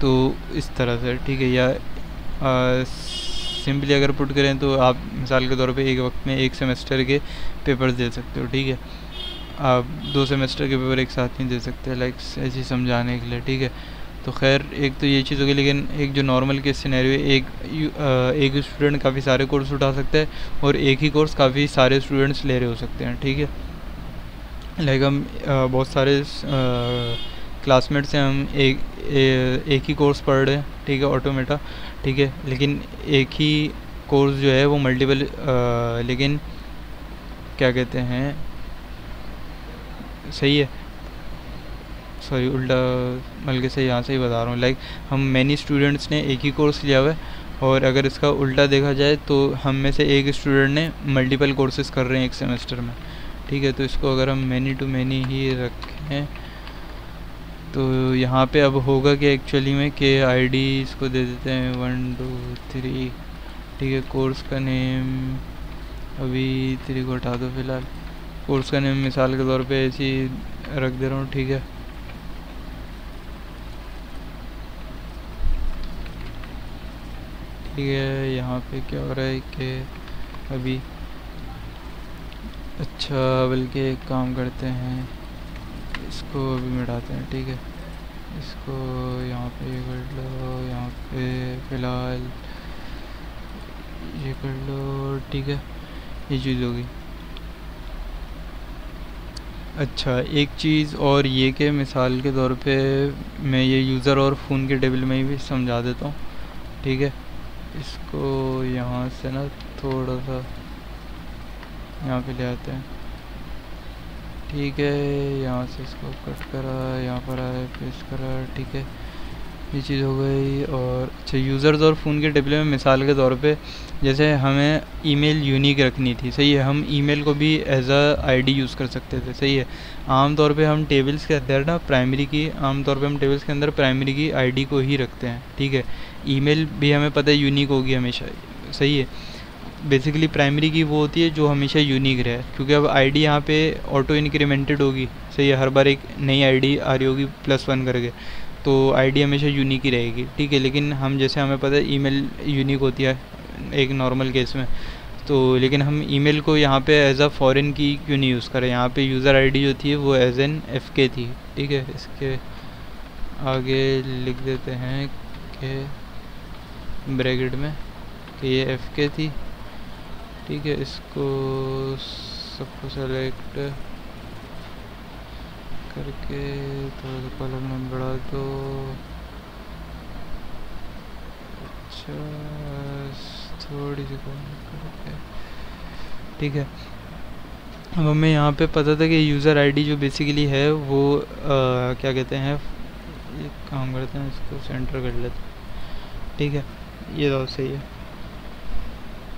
तो इस तरह से, ठीक है? या सिंपली अगर पुट करें तो आप मिसाल के तौर पे एक वक्त में एक सेमेस्टर के पेपर दे सकते हो। ठीक है? आप दो सेमेस्टर के पेपर एक साथ नहीं दे सकते लाइक ऐसे समझाने के लिए। ठीक है? तो खैर एक तो ये चीज़ होगी लेकिन एक जो नॉर्मल केस सिनेरियो एक एक स्टूडेंट काफ़ी सारे कोर्स उठा सकता है और एक ही कोर्स काफ़ी सारे स्टूडेंट्स ले रहे हो सकते हैं ठीक है? लाइक हम बहुत सारे क्लासमेट से हम एक ए, एक ही कोर्स पढ़ रहे हैं ठीक है ऑटोमेटा ठीक है? लेकिन एक ही कोर्स जो है वो मल्टीपल लेकिन क्या कहते हैं सही है? सॉरी, उल्टा बल्कि से यहाँ से ही बता रहा हूँ। लाइक हम मैनी स्टूडेंट्स ने एक ही कोर्स लिया हुआ है और अगर इसका उल्टा देखा जाए तो हम में से एक स्टूडेंट ने मल्टीपल कोर्सेज कर रहे हैं एक सेमेस्टर में। ठीक है तो इसको अगर हम मैनी टू मैनी ही रखें तो यहाँ पे अब होगा कि एक्चुअली में के आईडी इसको दे देते हैं। वन टू थ्री ठीक है कोर्स का नेम अभी थ्री को हटा दो फ़िलहाल। कोर्स का नेम मिसाल के तौर पे ऐसी रख दे रहा हूँ, ठीक है। ठीक है, यहाँ पे क्या हो रहा है कि अभी अच्छा बल्कि एक काम करते हैं, इसको अभी मिटाते हैं, ठीक है? इसको यहाँ पे ये कर लो, यहाँ पे फ़िलहाल ये कर लो, ठीक है? ये चीज़ होगी। अच्छा एक चीज़ और ये कि मिसाल के तौर पे मैं ये यूज़र और फ़ोन के टेबल में ही भी समझा देता हूँ, ठीक है? इसको यहाँ से ना थोड़ा सा यहाँ पे ले आते हैं। ठीक है, यहाँ से इसको कट करा, यहाँ पर आए पेस्ट करा, ठीक है। ये चीज़ हो गई और अच्छा यूज़र्स और फ़ोन के टेबल में मिसाल के तौर पे जैसे हमें ईमेल यूनिक रखनी थी, सही है, हम ईमेल को भी एज अ आईडी यूज़ कर सकते थे, सही है। आम तौर पे हम टेबल्स के अंदर ना प्राइमरी की, आम तौर पे हम टेबल्स के अंदर प्राइमरी की आईडी को ही रखते हैं, ठीक है। ईमेल भी हमें पता है यूनिक होगी हमेशा। सही है। बेसिकली प्राइमरी की वो होती है जो हमेशा यूनिक रहे। क्योंकि अब आईडी यहाँ पे ऑटो इंक्रीमेंटेड होगी। सही है, हर बार एक नई आईडी आ रही होगी प्लस वन करके। तो आईडी हमेशा यूनिक ही रहेगी। ठीक है, लेकिन हम जैसे हमें पता है ईमेल यूनिक होती है एक नॉर्मल केस में। तो लेकिन हम ईमेल को यहाँ पे एज अ फॉरेन की क्यों नहीं यूज़ करें? यहाँ पे यूज़र आईडी जो थी वो एज एन एफ़ के थी। ठीक है, इसके आगे लिख देते हैं कि ब्रैकेट में कि ये एफ़ के थी। ठीक है इसको सबको सेलेक्ट करके थोड़ा सा कॉलम में बढ़ा दो। अच्छा थोड़ी सी कॉलम करके। ठीक है। अब हमें यहाँ पे पता था कि यूज़र आईडी जो बेसिकली है वो आ, क्या कहते हैं एक काम करते हैं इसको सेंटर कर लेते हैं। ठीक है। ये तो सही है।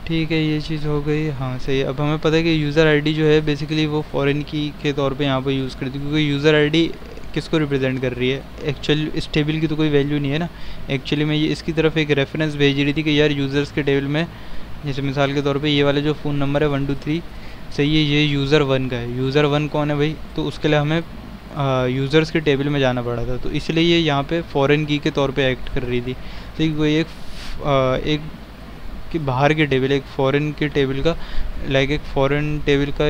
ठीक है, ये चीज़ हो गई। हाँ सही है। अब हमें पता है कि यूज़र आईडी जो है बेसिकली वो फॉरेन की के तौर पे यहाँ पर यूज़ करती है, क्योंकि यूज़र आईडी किसको रिप्रेजेंट कर रही है? एक्चुअल इस टेबल की तो कोई वैल्यू नहीं है ना। एक्चुअली मैं ये इसकी तरफ़ एक रेफरेंस भेज रही थी कि यार यूज़र्स के टेबल में, जैसे मिसाल के तौर पे ये वाला जो फ़ोन नंबर है वन टू थ्री सही है, ये यूज़र वन का है। यूज़र वन कौन है भाई? तो उसके लिए हमें यूज़र्स के टेबल में जाना पड़ा था। तो इसलिए ये यहाँ पे फॉरेन की के तौर पे एक्ट कर रही थी। तो कोई एक एक कि बाहर के टेबल एक फ़ॉरेन के टेबल का लाइक एक फ़ॉरेन टेबल का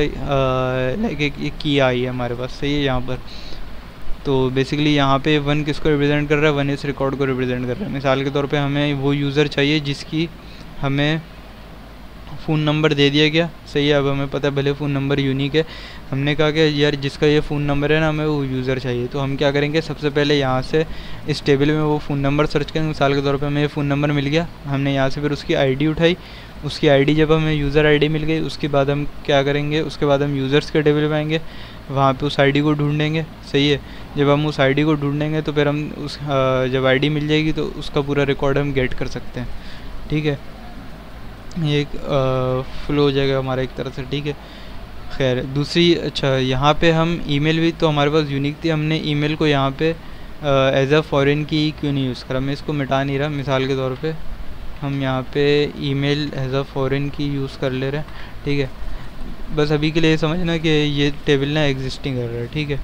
लाइक एक, एक की आई है हमारे पास सही है यहाँ पर? तो बेसिकली यहाँ पे वन किसको रिप्रेजेंट कर रहा है? वन इस रिकॉर्ड को रिप्रेजेंट कर रहा है। मिसाल के तौर पे हमें वो यूज़र चाहिए जिसकी हमें फ़ोन नंबर दे दिया गया। सही है, अब हमें पता है, भले फ़ोन नंबर यूनिक है। हमने कहा कि यार, जिसका ये फ़ोन नंबर है ना, हमें वो यूज़र चाहिए। तो हम क्या करेंगे, सबसे पहले यहाँ से इस टेबल में वो फ़ोन नंबर सर्च करेंगे। मिसाल के तौर पर हमें फ़ोन नंबर मिल गया। हमने यहाँ से फिर उसकी आईडी उठाई। उसकी आईडी जब हमें यूज़र आईडी मिल गई, उसके बाद हम क्या करेंगे, उसके बाद हम यूज़र्स के टेबल में आएँगे। वहाँ पे उस आईडी को ढूंढेंगे। सही है, जब हम उस आईडी को ढूंढेंगे तो फिर हम उस जब आईडी मिल जाएगी तो उसका पूरा रिकॉर्ड हम गेट कर सकते हैं। ठीक है? ये एक फ्लो हो जाएगा हमारा एक तरह से ठीक है? खैर दूसरी अच्छा यहाँ पे हम ईमेल भी तो हमारे पास यूनिक थी हमने ईमेल को यहाँ पे एज अ फॉरेन की क्यों नहीं यूज़ करा? मैं इसको मिटा नहीं रहा मिसाल के तौर पे हम यहाँ पे email as a foreign key use कर ले रहे हैं ठीक है? बस अभी के लिए समझना कि ये टेबल ना एग्जिस्टिंग कर रहा है ठीक है?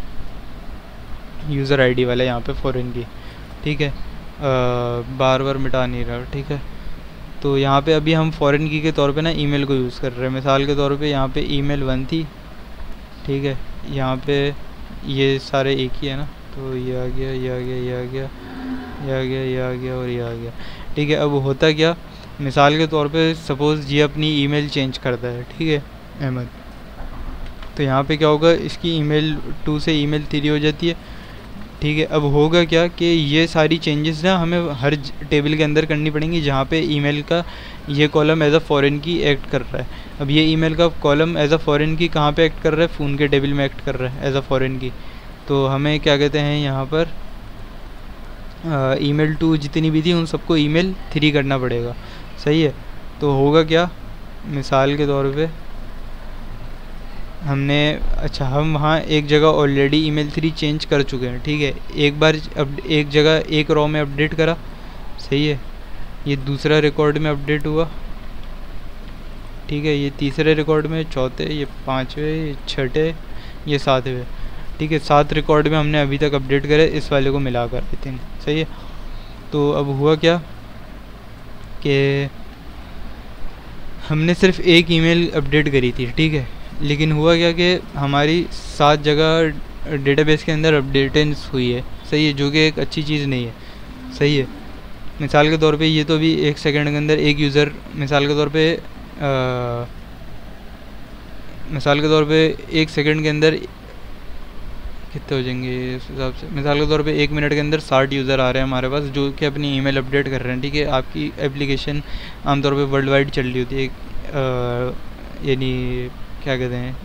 यूज़र आईडी वाला यहाँ पे फॉरेन की ठीक है? आ, बार बार मिटा नहीं रहा ठीक है? तो यहाँ पे अभी हम फॉरेन की के तौर पे ना ईमेल को यूज़ कर रहे हैं। मिसाल के तौर पे यहाँ पे ईमेल वन थी, ठीक है? यहाँ पे ये सारे एक ही है ना? तो ये आ गया, ये आ गया, ये आ गया, ये आ गया, ये आ गया और ये आ गया। ठीक है, अब होता क्या? मिसाल के तौर पे सपोज़ ये अपनी ईमेल चेंज करता है, ठीक है? अहमद। तो यहाँ पे क्या होगा? इसकी ईमेल टू से ईमेल थ्री हो जाती है। ठीक है, अब होगा क्या कि ये सारी चेंजेस ना हमें हर टेबल के अंदर करनी पड़ेंगी जहाँ पे ईमेल का ये column as a foreign key act कर रहा है। अब ये ईमेल का कॉलम एज अ फॉरेन की कहाँ पे एक्ट कर रहा है? फ़ोन के टेबल में एक्ट कर रहा है एज अ फॉरेन की। तो हमें क्या कहते हैं यहाँ पर ईमेल टू जितनी भी थी उन सबको ईमेल थ्री करना पड़ेगा। सही है? तो होगा क्या? मिसाल के तौर पे हमने अच्छा हम वहाँ एक जगह ऑलरेडी ईमेल थ्री चेंज कर चुके हैं, ठीक है? एक बार अब, एक जगह, एक रॉ में अपडेट करा, सही है? ये दूसरा रिकॉर्ड में अपडेट हुआ, ठीक है? ये तीसरे रिकॉर्ड में चौथे, ये पाँचवें, ये छठे, ये सातवें, ठीक है? सात रिकॉर्ड में हमने अभी तक अपडेट करे, इस वाले को मिलाकर आई थिंक सही है? तो अब हुआ क्या कि हमने सिर्फ़ एक ईमेल अपडेट करी थी, ठीक है? लेकिन हुआ क्या कि हमारी सात जगह डेटाबेस के अंदर अपडेटेंस हुई है। सही है जो कि एक अच्छी चीज़ नहीं है। सही है। मिसाल के तौर पे ये तो भी एक सेकंड के अंदर एक यूज़र मिसाल के तौर पे आ, मिसाल के तौर पे एक सेकंड के अंदर कितने हो जाएँगे इस हिसाब से? मिसाल के तौर पे एक मिनट के अंदर साठ यूज़र आ रहे हैं हमारे पास जो कि अपनी ईमेल अपडेट कर रहे हैं ठीक है? आपकी एप्लीकेशन आमतौर पे वर्ल्ड वाइड चल रही होती है। यानी क्या कहते हैं?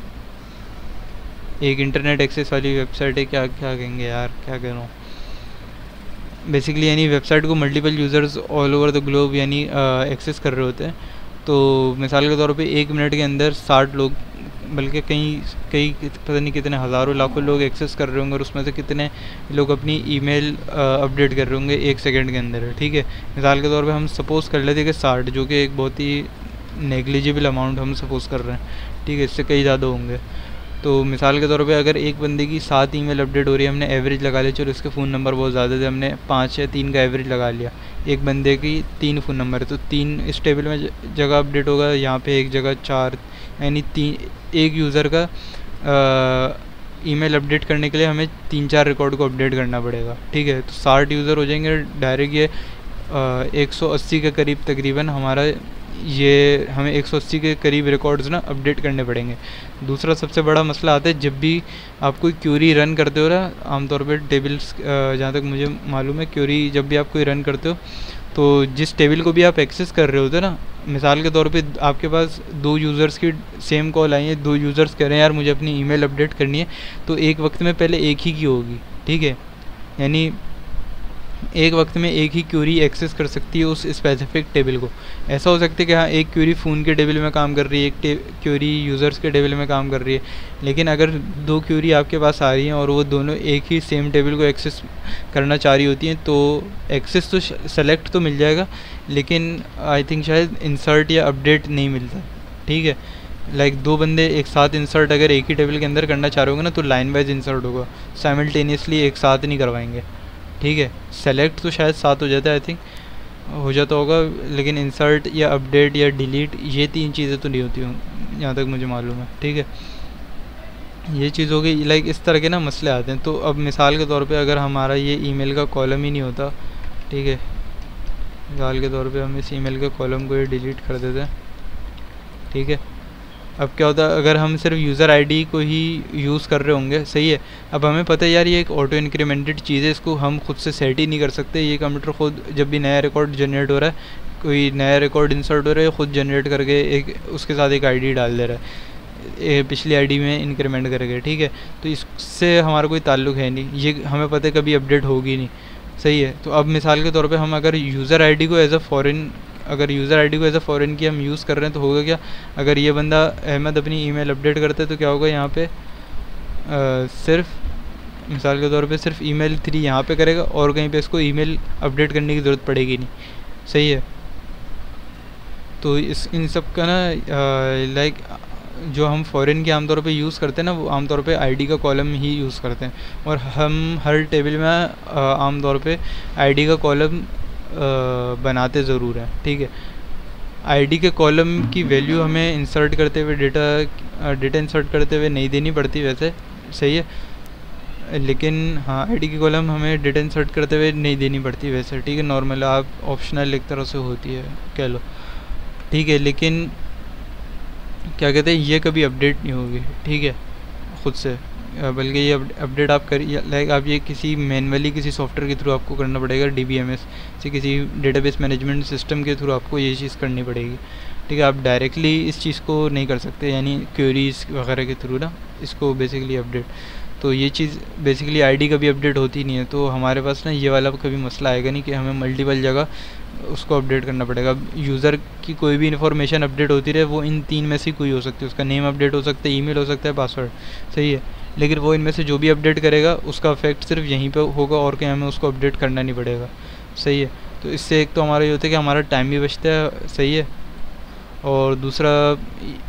एक इंटरनेट एक्सेस वाली वेबसाइट है, क्या क्या कहेंगे यार, क्या कह रहा हूँ बेसिकली यानी वेबसाइट को multiple users all over the globe यानी एक्सेस कर रहे होते हैं। तो मिसाल के तौर पे एक मिनट के अंदर साठ लोग, बल्कि कई कई पता नहीं कितने, हज़ारों, लाखों लोग एक्सेस कर रहे होंगे और उसमें से कितने लोग अपनी ईमेल अपडेट कर रहे होंगे एक सेकंड के अंदर, ठीक है? मिसाल के तौर पे हम सपोज़ कर लेते कि साठ, जो कि एक बहुत ही नेग्लिजिबल अमाउंट हम सपोज़ कर रहे हैं। ठीक है, इससे कई ज़्यादा होंगे। तो मिसाल के तौर पे अगर एक बंदे की सात ईमेल अपडेट हो रही है, हमने एवरेज लगा लिया चलो उसके फ़ोन नंबर बहुत ज़्यादा थे, हमने पाँच या तीन का एवरेज लगा लिया। एक बंदे की तीन फ़ोन नंबर है तो तीन इस टेबल में जगह अपडेट होगा, यहाँ पे एक जगह चार, यानी तीन एक यूज़र का ईमेल अपडेट करने के लिए हमें तीन चार रिकॉर्ड को अपडेट करना पड़ेगा, ठीक है? तो साठ यूज़र हो जाएँगे डायरेक्ट ये एक सौ अस्सी के करीब तकरीबन हमारा ये हमें 180 के करीब रिकॉर्ड्स ना अपडेट करने पड़ेंगे। दूसरा सबसे बड़ा मसला आता है, जब भी आप कोई क्यूरी रन करते हो ना, आमतौर पर टेबल्स जहाँ तक मुझे मालूम है क्यूरी जब भी आप कोई रन करते हो तो जिस टेबल को भी आप एक्सेस कर रहे होते ना, मिसाल के तौर पे आपके पास दो यूज़र्स की सेम कॉल आई है, दो यूज़र्स कह रहे हैं, यार, मुझे अपनी ईमेल अपडेट करनी है। तो एक वक्त में पहले एक ही की होगी, ठीक है? यानी एक वक्त में एक ही क्यूरी एक्सेस कर सकती है उस स्पेसिफिक टेबल को। ऐसा हो सकता है कि हाँ एक क्यूरी फ़ोन के टेबल में काम कर रही है एक क्यूरी यूज़र्स के टेबल में काम कर रही है। लेकिन अगर दो क्यूरी आपके पास आ रही हैं और वो दोनों एक ही सेम टेबल को एक्सेस करना चाह रही होती हैं तो एक्सेस तो सेलेक्ट तो मिल जाएगा लेकिन आई थिंक शायद इंसर्ट या अपडेट नहीं मिलता। ठीक है? लाइक like, दो बंदे एक साथ इंसर्ट अगर एक ही टेबल के अंदर करना चाह रहे होंगे ना तो लाइन वाइज इंसर्ट होगा। साइमल्टेनियसली एक साथ नहीं करवाएँगे। ठीक है सेलेक्ट तो शायद सात हो जाता है आई थिंक हो जाता होगा, लेकिन इंसर्ट या अपडेट या डिलीट ये तीन चीज़ें तो नहीं होती हूँ जहाँ तक मुझे मालूम है, ठीक है। ये चीज़ हो गई लाइक इस तरह के ना मसले आते हैं तो अब मिसाल के तौर पे अगर हमारा ये ईमेल का कॉलम ही नहीं होता, ठीक है। मिसाल के तौर पे हम इस ईमेल के कॉलम को ये डिलीट कर देते हैं, ठीक है। अब क्या होता है, अगर हम सिर्फ़ यूज़र आईडी को ही यूज़ कर रहे होंगे, सही है। अब हमें पता है यार, ये एक ऑटो इंक्रीमेंटेड चीज़ है, इसको हम खुद से सेट ही नहीं कर सकते। ये कंप्यूटर खुद जब भी नया रिकॉर्ड जनरेट हो रहा है, कोई नया रिकॉर्ड इंसर्ट हो रहा है खुद जनरेट करके एक, उसके साथ एक आईडी डाल दे रहा है। पिछली आईडी में इंक्रीमेंट करके, ठीक है। तो इससे हमारा कोई ताल्लुक है नहीं। ये हमें पता है कभी अपडेट होगी नहीं। सही है। तो अब मिसाल के तौर पे हम अगर यूज़र आईडी को एज अ फॉरेन अगर यूज़र आईडी को एज अ फॉरेन की हम यूज़ कर रहे हैं तो होगा क्या? अगर ये बंदा अहमद अपनी ईमेल अपडेट करता है तो क्या होगा यहाँ पे? सिर्फ़, मिसाल के तौर पे सिर्फ़ ईमेल थ्री यहाँ पे करेगा, और कहीं पे इसको ईमेल अपडेट करने की ज़रूरत पड़ेगी नहीं। सही है? तो इस, इन सब का ना लाइक जो हम फ़ॉरेन के आमतौर पे यूज़ करते हैं ना, वो आमतौर पे आईडी का कॉलम ही यूज़ करते हैं। और हम हर टेबल में आमतौर पे आईडी का कॉलम बनाते ज़रूर हैं, ठीक है। आईडी के कॉलम की वैल्यू हमें इंसर्ट करते हुए डेटा डेटा इंसर्ट करते हुए नहीं देनी पड़ती वैसे, सही है। लेकिन हाँ आईडी की कॉलम हमें डेटा इंसर्ट करते हुए नहीं देनी पड़ती वैसे, ठीक है। नॉर्मल आप ऑप्शनल एक तरह से होती है, कह लो। ठीक है, लेकिन क्या कहते हैं, ये कभी अपडेट नहीं होगी, ठीक है, ख़ुद से। बल्कि ये अपडेट आप कर लाइक आप ये किसी मैनुअली किसी सॉफ्टवेयर के थ्रू आपको करना पड़ेगा डी बी एम एस से किसी डेटाबेस मैनेजमेंट सिस्टम के थ्रू आपको ये चीज़ करनी पड़ेगी। ठीक है, आप डायरेक्टली इस चीज़ को नहीं कर सकते, यानी क्यूरीज वगैरह के थ्रू ना, इसको बेसिकली अपडेट तो ये चीज़ बेसिकली आईडी कभी अपडेट होती नहीं है तो हमारे पास ना ये वाला कभी मसला आएगा नहीं कि हमें मल्टीपल जगह उसको अपडेट करना पड़ेगा। यूज़र की कोई भी इन्फॉर्मेशन अपडेट होती रहे, वो इन तीन में से कोई हो सकती है, उसका नेम अपडेट हो सकता है ईमेल हो सकता है पासवर्ड सही है? लेकिन वो इनमें से जो भी अपडेट करेगा, उसका इफ़ेक्ट सिर्फ़ यहीं पे होगा और कहीं हमें उसको अपडेट करना नहीं पड़ेगा। सही है। तो इससे एक तो हमारा ये होता है कि हमारा टाइम भी बचता है, सही है। और दूसरा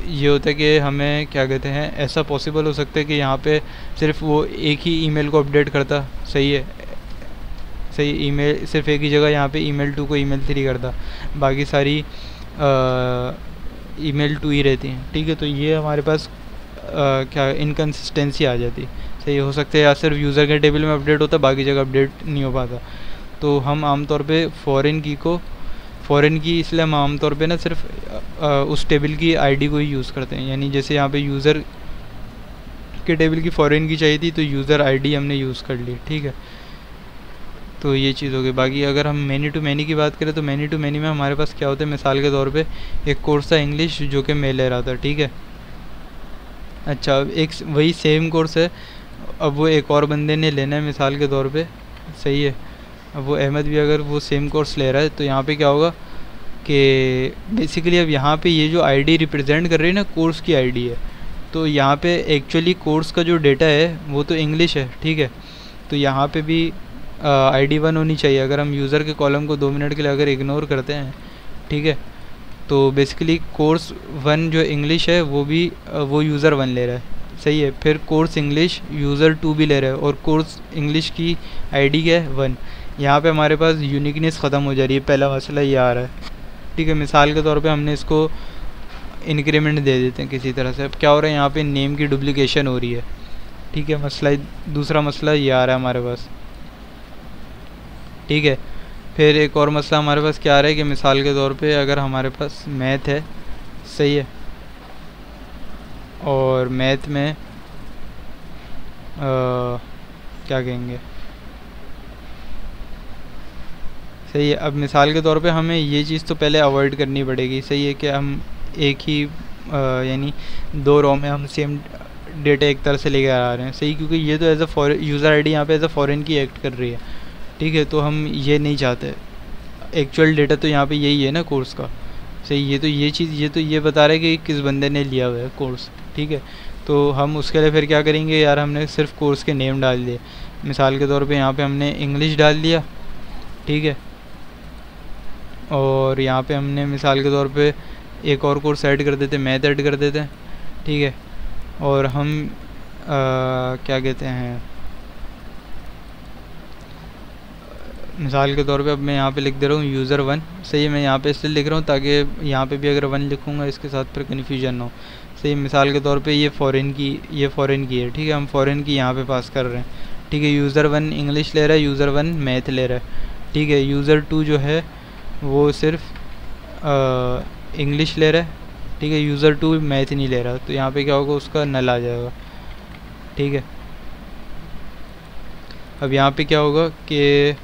ये होता है कि हमें क्या कहते हैं, ऐसा पॉसिबल हो सकता है कि यहाँ पे सिर्फ़ वो एक ही ईमेल को अपडेट करता, सही है। सही ईमेल सिर्फ़ एक ही जगह यहाँ पे ईमेल टू को ईमेल थ्री करता। बाकी सारी ईमेल टू ही रहती हैं। ठीक है तो ये हमारे पास क्या इनकन्सिस्टेंसी आ जाती। सही हो सकता है या सिर्फ़ यूज़र के टेबल में अपडेट होता बाकी जगह अपडेट नहीं हो पाता। तो हम आमतौर पे फॉरेन की को फ़ॉरेन की इसलिए हम आमतौर पे ना सिर्फ़ आ, उस टेबल की आईडी को ही यूज़ करते हैं। यानी जैसे यहाँ पे यूज़र के टेबल की फ़ॉरेन की चाहिए थी तो यूज़र आईडी हमने यूज़ कर ली ठीक है? तो ये चीज़ हो गई। बाकी अगर हम मैनी टू मैनी की बात करें तो मैनी टू मैनी में हमारे पास क्या होता है? मिसाल के तौर पे एक कोर्स था इंग्लिश जो कि मैं ले रहा था ठीक है? अच्छा एक वही सेम कोर्स है। अब वो एक और बंदे ने लेना है मिसाल के तौर पे। सही है। अब वो अहमद भी अगर वो सेम कोर्स ले रहा है तो यहाँ पे क्या होगा कि बेसिकली अब यहाँ पे ये जो आईडी रिप्रेजेंट कर रही है ना कोर्स की आईडी है तो यहाँ पे एक्चुअली कोर्स का जो डेटा है, वो तो इंग्लिश है, ठीक है? तो यहाँ पे भी आई डी होनी चाहिए। अगर हम यूज़र के कॉलम को दो मिनट के लिए अगर इग्नोर करते हैं, ठीक है? तो बेसिकली कोर्स वन जो इंग्लिश है, वो भी वो यूज़र वन ले रहा है। सही है। फिर कोर्स इंग्लिश यूज़र टू भी ले रहा है और कोर्स इंग्लिश की आईडी है? वन यहाँ पे हमारे पास यूनिकनेस ख़त्म हो जा रही है। पहला मसला ये आ रहा है। ठीक है, मिसाल के तौर पे हमने इसको इंक्रीमेंट दे देते हैं किसी तरह से। अब क्या हो रहा है? यहाँ पे नेम की डुप्लीकेशन हो रही है। ठीक है, मसला, दूसरा मसला ये आ रहा है हमारे पास। ठीक है फिर एक और मसला हमारे पास क्या आ रहा है कि मिसाल के तौर पे अगर हमारे पास मैथ है सही है। और मैथ में आ, क्या कहेंगे? सही है अब मिसाल के तौर पे हमें ये चीज़ तो पहले अवॉइड करनी पड़ेगी। सही है कि हम एक ही यानी दो रो में हम सेम डेटा एक तरह से लेकर आ रहे हैं। सही क्योंकि ये तो as a for user ID यहाँ पे as a foreign key act कर रही है। ठीक है तो हम ये नहीं चाहते। एक्चुअल डेटा तो यहाँ पे यही है ना कोर्स का। सही ये तो ये चीज़ ये तो ये बता रहे कि किस बंदे ने लिया हुआ है कोर्स ठीक है? तो हम उसके लिए फिर क्या करेंगे यार हमने सिर्फ़ कोर्स के नेम डाल दिए। मिसाल के तौर पे यहाँ पे हमने इंग्लिश डाल दिया ठीक है? और यहाँ पे हमने मिसाल के तौर पे एक और कोर्स ऐड कर देते मैथ ऐड कर देते ठीक है? और हम आ, क्या कहते हैं? मिसाल के तौर पे अब मैं यहाँ पे लिख दे रहा हूँ यूज़र वन सही मैं यहाँ पे इसलिए लिख रहा हूँ, ताकि यहाँ पे भी अगर वन लिखूँगा, इसके साथ फिर कन्फ्यूज़न हो। सही, मिसाल के तौर पे ये फ़ॉरेन की, ये फ़ॉरेन की है, ठीक है? हम फ़ॉरेन की यहाँ पे पास कर रहे हैं। ठीक है यूज़र वन इंग्लिश ले रहा है यूज़र वन मैथ ले रहा है। ठीक है यूज़र टू जो है, वो सिर्फ़ इंग्लिश ले रहा है। ठीक है यूज़र टू मैथ नहीं ले रहा तो यहाँ पे क्या होगा, उसका नल आ जाएगा। ठीक है? अब यहाँ पे क्या होगा कि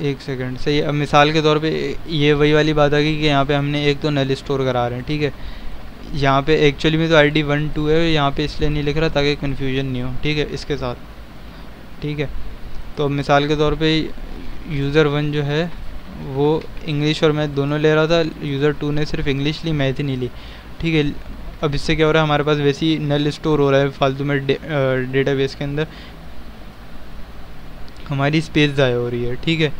एक सेकंड सही अब मिसाल के तौर पे ये वही वाली बात आ गई कि यहाँ पे हमने एक तो नल स्टोर करा रहे हैं, ठीक है? यहाँ पे एक्चुअली में तो आई डी वन टू है, यहाँ पे इसलिए नहीं लिख रहा ताकि कन्फ्यूज़न नहीं हो, ठीक है, इसके साथ, ठीक है? तो अब मिसाल के तौर पे यूज़र वन जो है, वो इंग्लिश और मैथ दोनों ले रहा था यूज़र टू ने सिर्फ़ इंग्लिश ली मैथ ही नहीं ली, ठीक है? अब इससे क्या हो रहा है, हमारे पास वैसे नल स्टोर हो रहा है फालतू में डेटाबेस के अंदर हमारी स्पेस ज़ाया हो रही है ठीक है?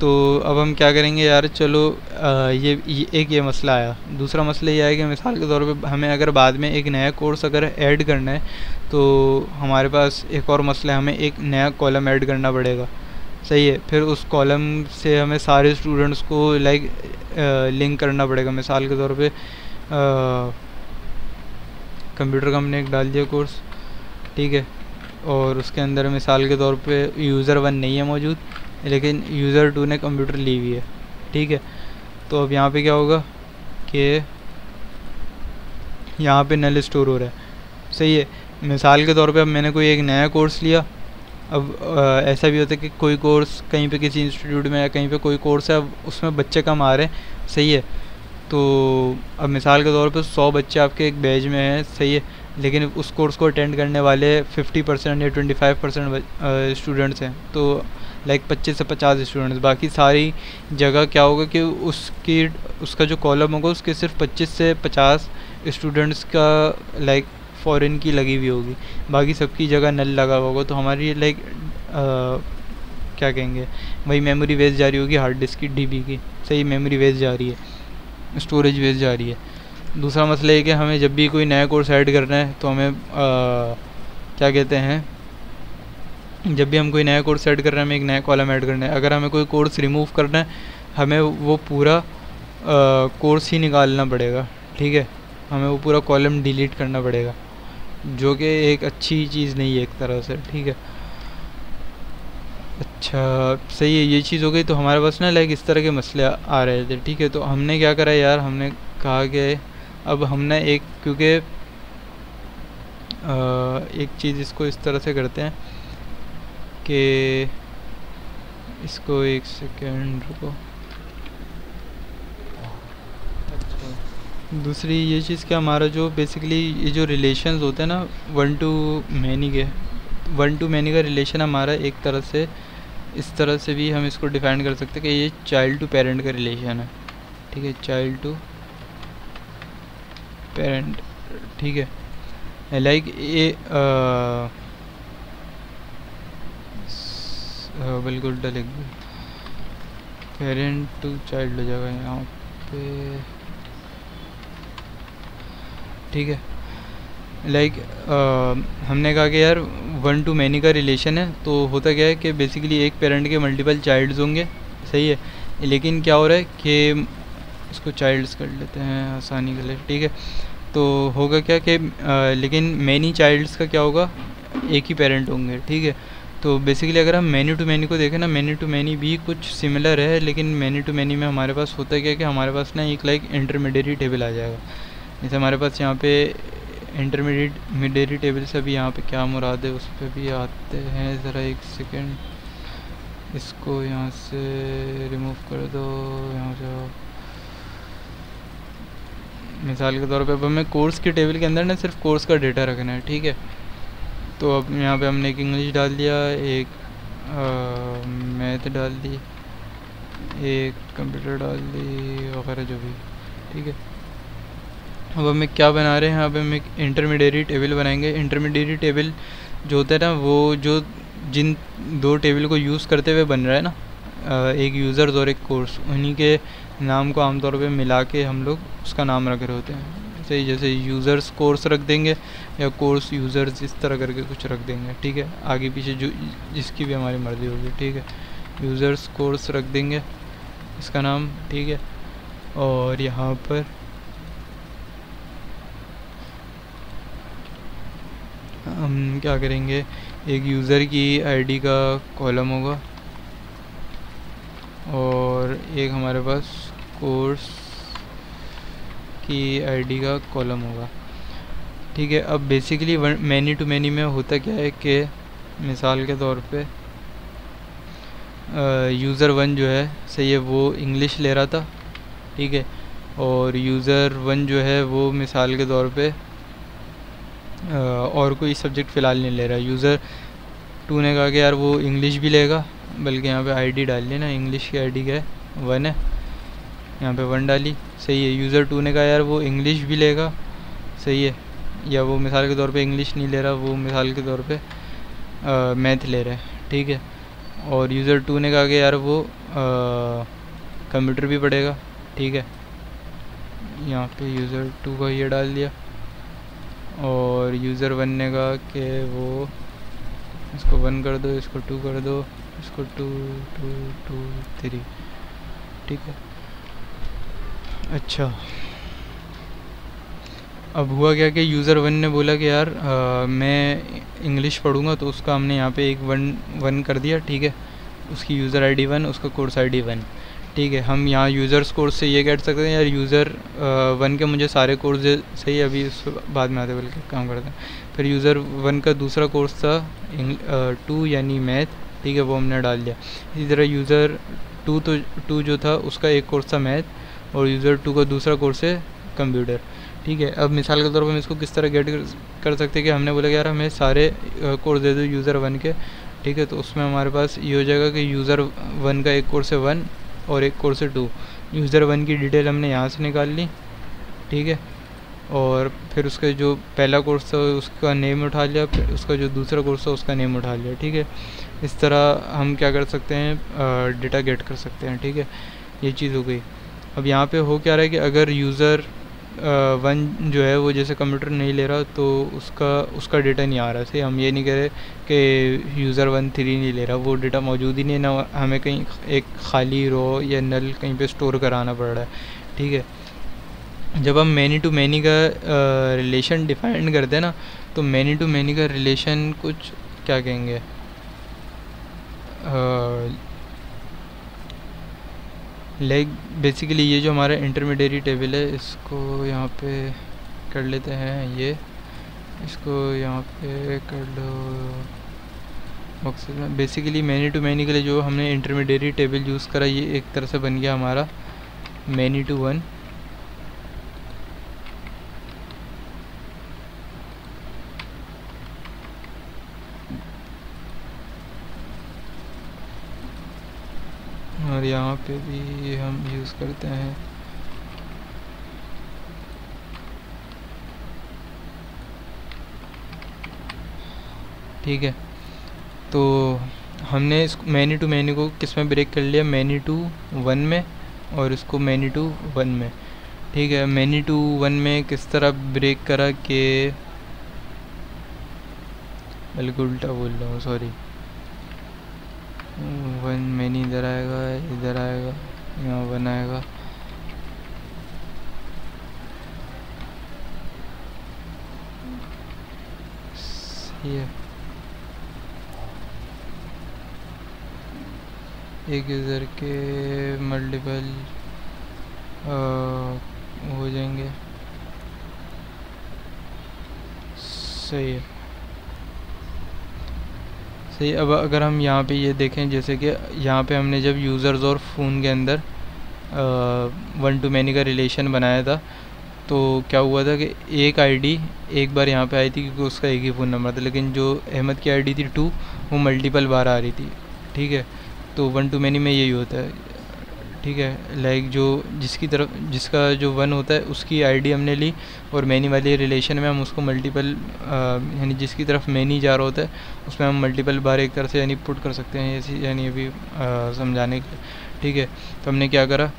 तो अब हम क्या करेंगे यार चलो आ, ये, ये एक ये मसला आया। दूसरा मसला ये आया कि मिसाल के तौर पे हमें अगर बाद में एक नया कोर्स अगर ऐड करना है तो हमारे पास एक और मसला है हमें एक नया कॉलम ऐड करना पड़ेगा। सही है फिर उस कॉलम से हमें सारे स्टूडेंट्स को लाइक लिंक करना पड़ेगा। मिसाल के तौर पे कंप्यूटर का हमने एक डाल दिया कोर्स ठीक है? और उसके अंदर मिसाल के तौर पे यूज़र वन नहीं है मौजूद लेकिन यूज़र टू ने कंप्यूटर ली हुई है। ठीक है? तो अब यहाँ पे क्या होगा कि यहाँ पे नल स्टोर हो रहा है। सही है। मिसाल के तौर पे अब मैंने कोई एक नया कोर्स लिया। अब आ, ऐसा भी होता है कि कोई कोर्स कहीं पे किसी इंस्टीट्यूट में या कहीं पे कोई कोर्स है अब उसमें बच्चे कम आ रहे हैं। सही है। तो अब मिसाल के तौर पे सौ बच्चे आपके एक बैच में हैं। सही है। लेकिन उस कोर्स को अटेंड करने वाले फिफ्टी परसेंट या ट्वेंटी फाइव परसेंट स्टूडेंट्स हैं। तो लाइक पच्चीस से पचास स्टूडेंट्स बाकी सारी जगह क्या होगा कि उसकी, उसका जो कॉलम होगा, उसके सिर्फ़ पच्चीस से पचास स्टूडेंट्स का लाइक फ़ॉरन की लगी हुई होगी। बाकी सबकी जगह नल लगा हुआ होगा। तो हमारी लाइक क्या कहेंगे? वही मेमोरी वेस्ट जा रही होगी हार्ड डिस्क की डीबी की। सही मेमोरी वेस्ट जा रही है। स्टोरेज वेस्ट जा रही है। दूसरा मसला ये कि हमें जब भी कोई नया कोर्स ऐड करना है तो हमें आ, क्या कहते हैं जब भी हम कोई नया कोर्स ऐड कर रहे हैं हमें एक नया कॉलम ऐड करना है। अगर हमें कोई कोर्स रिमूव करना है हमें वो पूरा कोर्स ही निकालना पड़ेगा ठीक है? हमें वो पूरा कॉलम डिलीट करना पड़ेगा जो कि एक अच्छी चीज़ नहीं है एक तरह से ठीक है? अच्छा सही है ये चीज़ हो गई तो हमारे पास ना लाइक इस तरह के मसले आ रहे थे ठीक है? तो हमने क्या करा यार हमने कहा कि अब हमने एक, क्योंकि एक चीज़ इसको इस तरह से करते हैं कि इसको एक सेकेंड रुको। दूसरी ये चीज़ कि हमारा जो बेसिकली ये जो रिलेशंस होते हैं ना वन टू मैनी के वन टू मैनी का रिलेशन हमारा एक तरह से, इस तरह से भी हम इसको डिफाइन कर सकते हैं कि ये चाइल्ड टू पेरेंट का रिलेशन है। ठीक है चाइल्ड टू पेरेंट ठीक है? लाइक ए बिल्कुल लिख पेरेंट टू चाइल्ड हो जाएगा यहाँ पे। ठीक है? लाइक like, uh, हमने कहा कि यार वन टू मैनी का रिलेशन है तो होता क्या है कि बेसिकली एक पेरेंट के मल्टीपल चाइल्ड्स होंगे सही है? लेकिन क्या हो रहा है कि इसको चाइल्ड्स कर लेते हैं आसानी के लिए ठीक है? तो होगा क्या कि लेकिन मैनी चाइल्ड्स का क्या होगा? एक ही पेरेंट होंगे, ठीक है? तो बेसिकली अगर हम मैनी टू मैनी को देखें ना मैनी टू मैनी भी कुछ सिमिलर है, लेकिन मैनी टू मैनी में हमारे पास होता है क्या कि हमारे पास ना एक लाइक इंटरमीडिएट टेबल आ जाएगा। जैसे हमारे पास यहाँ पे इंटरमीडिएट मिडेरी टेबल से अभी यहाँ पे क्या मुराद है, उस पर भी आते हैं, ज़रा एक सेकेंड इसको यहाँ से रिमूव कर दो, यहाँ जाओ मिसाल के तौर पे अब हमें कोर्स के टेबल के अंदर ना सिर्फ़ कोर्स का डेटा रखना है, ठीक है? तो अब यहाँ पे हमने एक इंग्लिश डाल दिया, एक मैथ डाल दी, एक कंप्यूटर डाल दी वगैरह जो भी, ठीक है? अब हमें क्या बना रहे हैं? अब हम एक इंटरमीडिएट टेबल बनाएँगे। इंटरमीडिएट टेबल जो होता है ना, वो जो जिन दो टेबल को यूज़ करते हुए बन रहा है ना एक यूज़र्स और एक कोर्स उन्हीं के नाम को आमतौर पे मिला के हम लोग उसका नाम रख रहे होते हैं। सही जैसे यूज़र्स कोर्स रख देंगे या कोर्स यूज़र्स इस तरह करके कुछ रख देंगे, ठीक है? आगे पीछे जो, जिसकी भी हमारी मर्ज़ी होगी, ठीक है? यूज़र्स कोर्स रख देंगे, इसका नाम, ठीक है? और यहाँ पर हम क्या करेंगे? एक यूज़र की आईडी का कॉलम होगा। और एक हमारे पास कोर्स की आईडी का कॉलम होगा। ठीक है अब बेसिकली मैनी टू मैनी में होता क्या है कि मिसाल के तौर पे यूज़र वन जो है सही है वो इंग्लिश ले रहा था ठीक है और यूज़र वन जो है वो मिसाल के तौर पे आ, और कोई सब्जेक्ट फ़िलहाल नहीं ले रहा। यूज़र टू ने कहा कि यार वो इंग्लिश भी लेगा बल्कि यहाँ पे आईडी डाल लेना इंग्लिश की आईडी क्या है? वन है। यहाँ पे वन डाली, सही है। यूज़र टू ने कहा, यार, वो इंग्लिश भी लेगा। सही है। या वो मिसाल के तौर पे इंग्लिश नहीं ले रहा, वो मिसाल के तौर पे मैथ ले रहा है। ठीक है। और यूज़र टू ने कहा कि, यार, वो कंप्यूटर भी पढ़ेगा। ठीक है। यहाँ पे यूज़र टू का ये डाल दिया। और यूज़र वन ने कहा कि, वो, इसको वन कर दो, इसको टू कर दो, इसको टू टू टू थ्री ठीक है। अच्छा। अब हुआ क्या कि यूज़र वन ने बोला कि यार आ, मैं इंग्लिश पढ़ूँगा तो उसका हमने यहाँ पे एक वन वन कर दिया ठीक है। उसकी यूज़र आईडी वन उसका कोर्स आईडी वन ठीक है हम यहाँ यूज़र्स कोर्स से ये कह सकते हैं यार यूज़र वन के मुझे सारे कोर्स सही अभी उस बाद में आते बल्कि काम करते हैं। फिर यूज़र वन का दूसरा कोर्स था टू यानी मैथ ठीक है वो हमने डाल दिया। इसी तरह यूज़र टू तो टू जो था, उसका एक कोर्स था मैथ और यूज़र टू का दूसरा कोर्स है कंप्यूटर ठीक है, अब मिसाल के तौर पर हम इसको किस तरह गेट कर सकते हैं कि हमने बोला कि यार हमें सारे कोर्स दे दो यूज़र वन के। ठीक है तो उसमें हमारे पास ये हो जाएगा कि यूज़र वन का एक कोर्स है वन और एक कोर्स है टू यूज़र वन की डिटेल हमने यहाँ से निकाल ली। ठीक है और फिर उसका जो पहला कोर्स था, उसका नेम उठा लिया, फिर उसका जो दूसरा कोर्स था, उसका नेम उठा लिया, ठीक है? इस तरह हम क्या कर सकते हैं डेटा गेट कर सकते हैं, ठीक है? ये चीज़ हो गई। अब यहाँ पे हो क्या रहा है कि अगर यूज़र वन जो है, वो जैसे कंप्यूटर नहीं ले रहा तो उसका उसका डेटा नहीं आ रहा, सही? हम ये नहीं कह रहे कि यूज़र वन थ्री नहीं ले रहा, वो डेटा मौजूद ही नहीं ना हमें कहीं एक खाली रो या नल कहीं पे स्टोर कराना पड़ रहा है, ठीक है? जब हम मैनी टू मैनी का रिलेशन डिफाइन करते हैं ना तो मैनी टू मैनी का रिलेशन कुछ क्या कहेंगे? लेग बेसिकली ये जो हमारा इंटरमीडिएट टेबल है, इसको यहाँ पे कर लेते हैं, ये, इसको यहाँ पे कर लो मकसद बेसिकली मैनी टू मैनी के लिए जो हमने इंटरमीडिएट टेबल यूज़ करा, ये एक तरह से बन गया हमारा, मैनी टू वन और यहाँ पे भी हम यूज़ करते हैं। ठीक है। तो हमने इस मैनी टू मैनी को किसमें ब्रेक कर लिया? मैनी टू वन में और इसको मैनी टू वन में। ठीक है मैनी टू वन में किस तरह ब्रेक करा कि? बल्कि उल्टा बोल रहा हूँ सॉरी वन मैनी इधर आएगा इधर आएगा, यहाँ वन आएगा। एक यूज़र के मल्टीपल हो जाएँगे। सही है। सही, अब अगर हम यहाँ पे ये देखें, जैसे कि यहाँ पे हमने जब यूज़र्स और फ़ोन के अंदर वन टू मैनी का रिलेशन बनाया था तो क्या हुआ था कि एक आईडी एक बार यहाँ पे आई थी क्योंकि उसका एक ही फ़ोन नंबर था, लेकिन जो अहमद की आईडी थी टू वो मल्टीपल बार आ रही थी, ठीक है? तो वन टू मैनी में यही होता है। ठीक है लाइक जो जिसकी तरफ़, जिसका जो वन होता है, उसकी आईडी हमने ली और मैनी वाली रिलेशन में हम उसको मल्टीपल यानी जिसकी तरफ़ मैनी जा रहा होता है, उसमें हम मल्टीपल बार एक तरह से यानी पुट कर सकते हैं, ऐसी यानी अभी समझाने के, ठीक है। तो हमने क्या करा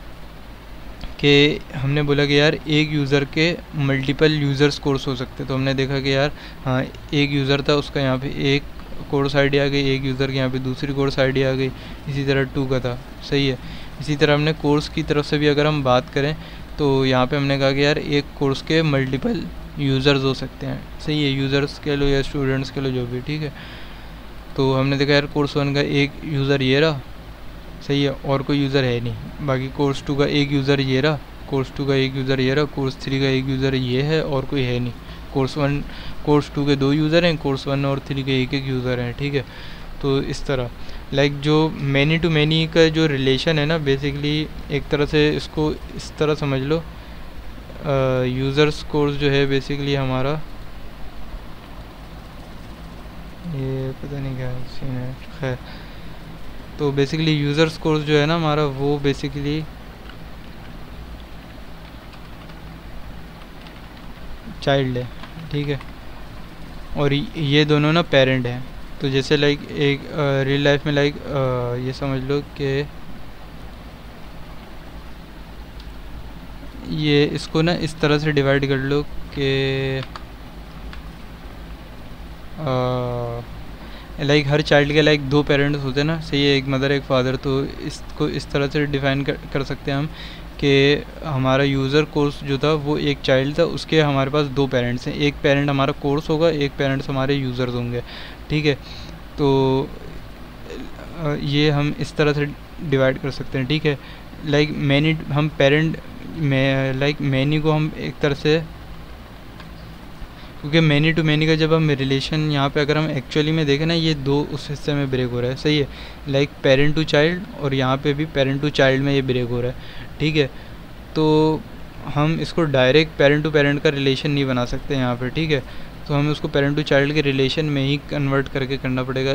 कि हमने बोला कि यार एक यूज़र के मल्टीपल यूज़र्स कोर्स हो सकते तो हमने देखा कि यार हाँ एक यूज़र था, उसका यहाँ पे एक कोर्स आईडी आ गई, एक यूज़र के यहाँ पे दूसरी कोर्स आईडी आ गई, इसी तरह टू का था, सही है। इसी तरह हमने कोर्स की तरफ़ से भी अगर हम बात करें तो यहाँ पे हमने कहा कि यार एक कोर्स के मल्टीपल यूज़र्स हो सकते हैं। सही है यूज़र्स के लो या स्टूडेंट्स के लो जो भी, ठीक है? तो हमने देखा यार कोर्स वन का एक यूज़र ये रहा, सही है, और कोई यूज़र है नहीं। बाकी कोर्स टू का एक यूज़र ये रहा कोर्स टू का एक यूज़र ये रहा कोर्स थ्री का एक यूज़र ये है, और कोई है नहीं। कोर्स वन कोर्स टू के दो यूज़र हैं कोर्स वन और थ्री के एक एक यूज़र हैं, ठीक है? तो इस तरह। लाइक like, जो मैनी टू मैनी का जो रिलेशन है ना बेसिकली एक तरह से इसको इस तरह समझ लो। यूज़र्स कोर्स जो है बेसिकली हमारा। ये पता नहीं क्या सीन है। खैर तो बेसिकली यूज़र्स कोर्स जो है ना हमारा, वो बेसिकली चाइल्ड है, ठीक है? और ये दोनों ना पेरेंट हैं। तो जैसे लाइक एक रियल लाइफ में लाइक ये समझ लो कि ये इसको ना इस तरह से डिवाइड कर लो कि लाइक हर चाइल्ड के लाइक दो पेरेंट्स होते हैं ना सही है एक मदर एक फादर तो इसको इस तरह से डिफाइन कर, कर सकते हैं हम। कि हमारा यूज़र कोर्स जो था, वो एक चाइल्ड था, उसके हमारे पास दो पेरेंट्स हैं। एक पेरेंट हमारा कोर्स होगा, एक पेरेंट्स हमारे यूज़र्स होंगे, ठीक है? तो ये हम इस तरह से डिवाइड कर सकते हैं, ठीक है? लाइक मैनी हम पेरेंट में लाइक मैनी को हम एक तरह से, क्योंकि मैनी टू मैनी का जब हम रिलेशन यहाँ पे अगर हम एक्चुअली में देखें ना, ये दो उस हिस्से में ब्रेक हो रहा है, सही है? लाइक पेरेंट टू चाइल्ड और यहाँ पे भी पेरेंट टू चाइल्ड में ये ब्रेक हो रहा है। ठीक है? तो हम इसको डायरेक्ट पेरेंट टू पेरेंट का रिलेशन नहीं बना सकते यहाँ पर ठीक है? तो हमें उसको पेरेंट टू चाइल्ड के रिलेशन में ही कन्वर्ट करके करना पड़ेगा,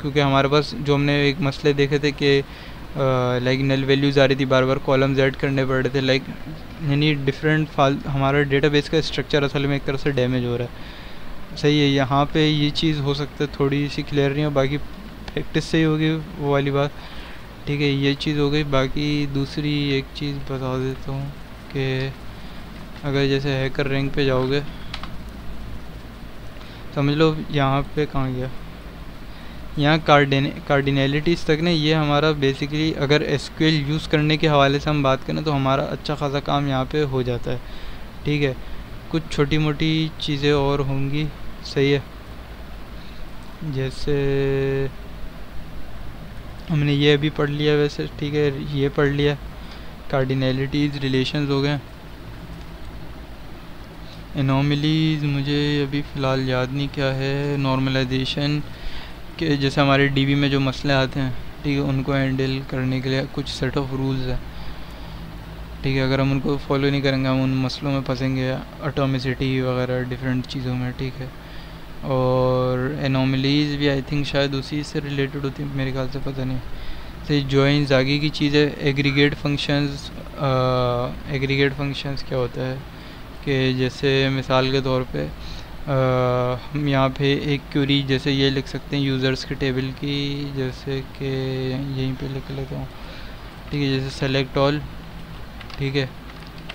क्योंकि हमारे पास जो हमने एक मसले देखे थे कि लाइक नल वैल्यूज़ आ रही थी, बार बार कॉलम्स ऐड करने पड़ रहे थे लाइक यानी डिफरेंट फाल हमारा डेटाबेस का स्ट्रक्चर असल में एक तरह से डैमेज हो रहा है। सही है, यहाँ पे ये चीज़ हो सकता है, थोड़ी सी क्लियर नहीं हो, बाकी प्रैक्टिस से ही होगी वो वाली बात। ठीक है, ये चीज़ हो गई। बाकी दूसरी एक चीज़ बता देता हूँ कि अगर जैसे हैकर रैंक पे जाओगे, समझ लो यहाँ पे कहाँ गया? यहाँ कार्डिन कार्डिनलिटीज़ तक ना ये हमारा बेसिकली अगर एसक्यूएल यूज़ करने के हवाले से हम बात करें तो हमारा अच्छा खासा काम यहाँ पे हो जाता है। ठीक है, कुछ छोटी मोटी चीज़ें और होंगी, सही है। जैसे हमने ये अभी पढ़ लिया वैसे, ठीक है, ये पढ़ लिया। कार्डिनलिटीज़ रिलेशंस हो गए। एनोमलीज मुझे अभी फ़िलहाल याद नहीं क्या है। नॉर्मलाइजेशन के जैसे हमारे डीबी में जो मसले आते हैं, ठीक है, उनको हैंडल करने के लिए कुछ सेट ऑफ़ रूल्स है। ठीक है, अगर हम उनको फॉलो नहीं करेंगे, हम उन मसलों में फंसेंगे अटोमिसिटी वगैरह डिफरेंट चीज़ों में, ठीक है। और एनोमलीज भी आई थिंक शायद उसी से रिलेटेड होती है मेरे ख्याल से पता नहीं। से जॉइंस आगे की चीज़ एग्रीगेट फ़ंक्शंस एग्रीगेट फ़ंक्शंस क्या होता है? कि जैसे मिसाल के तौर पे आ, हम यहाँ पे एक क्यूरी जैसे ये लिख सकते हैं यूज़र्स के टेबल की जैसे कि यहीं पे लिख लेता हूँ। ठीक है जैसे सेलेक्ट ऑल ठीक है।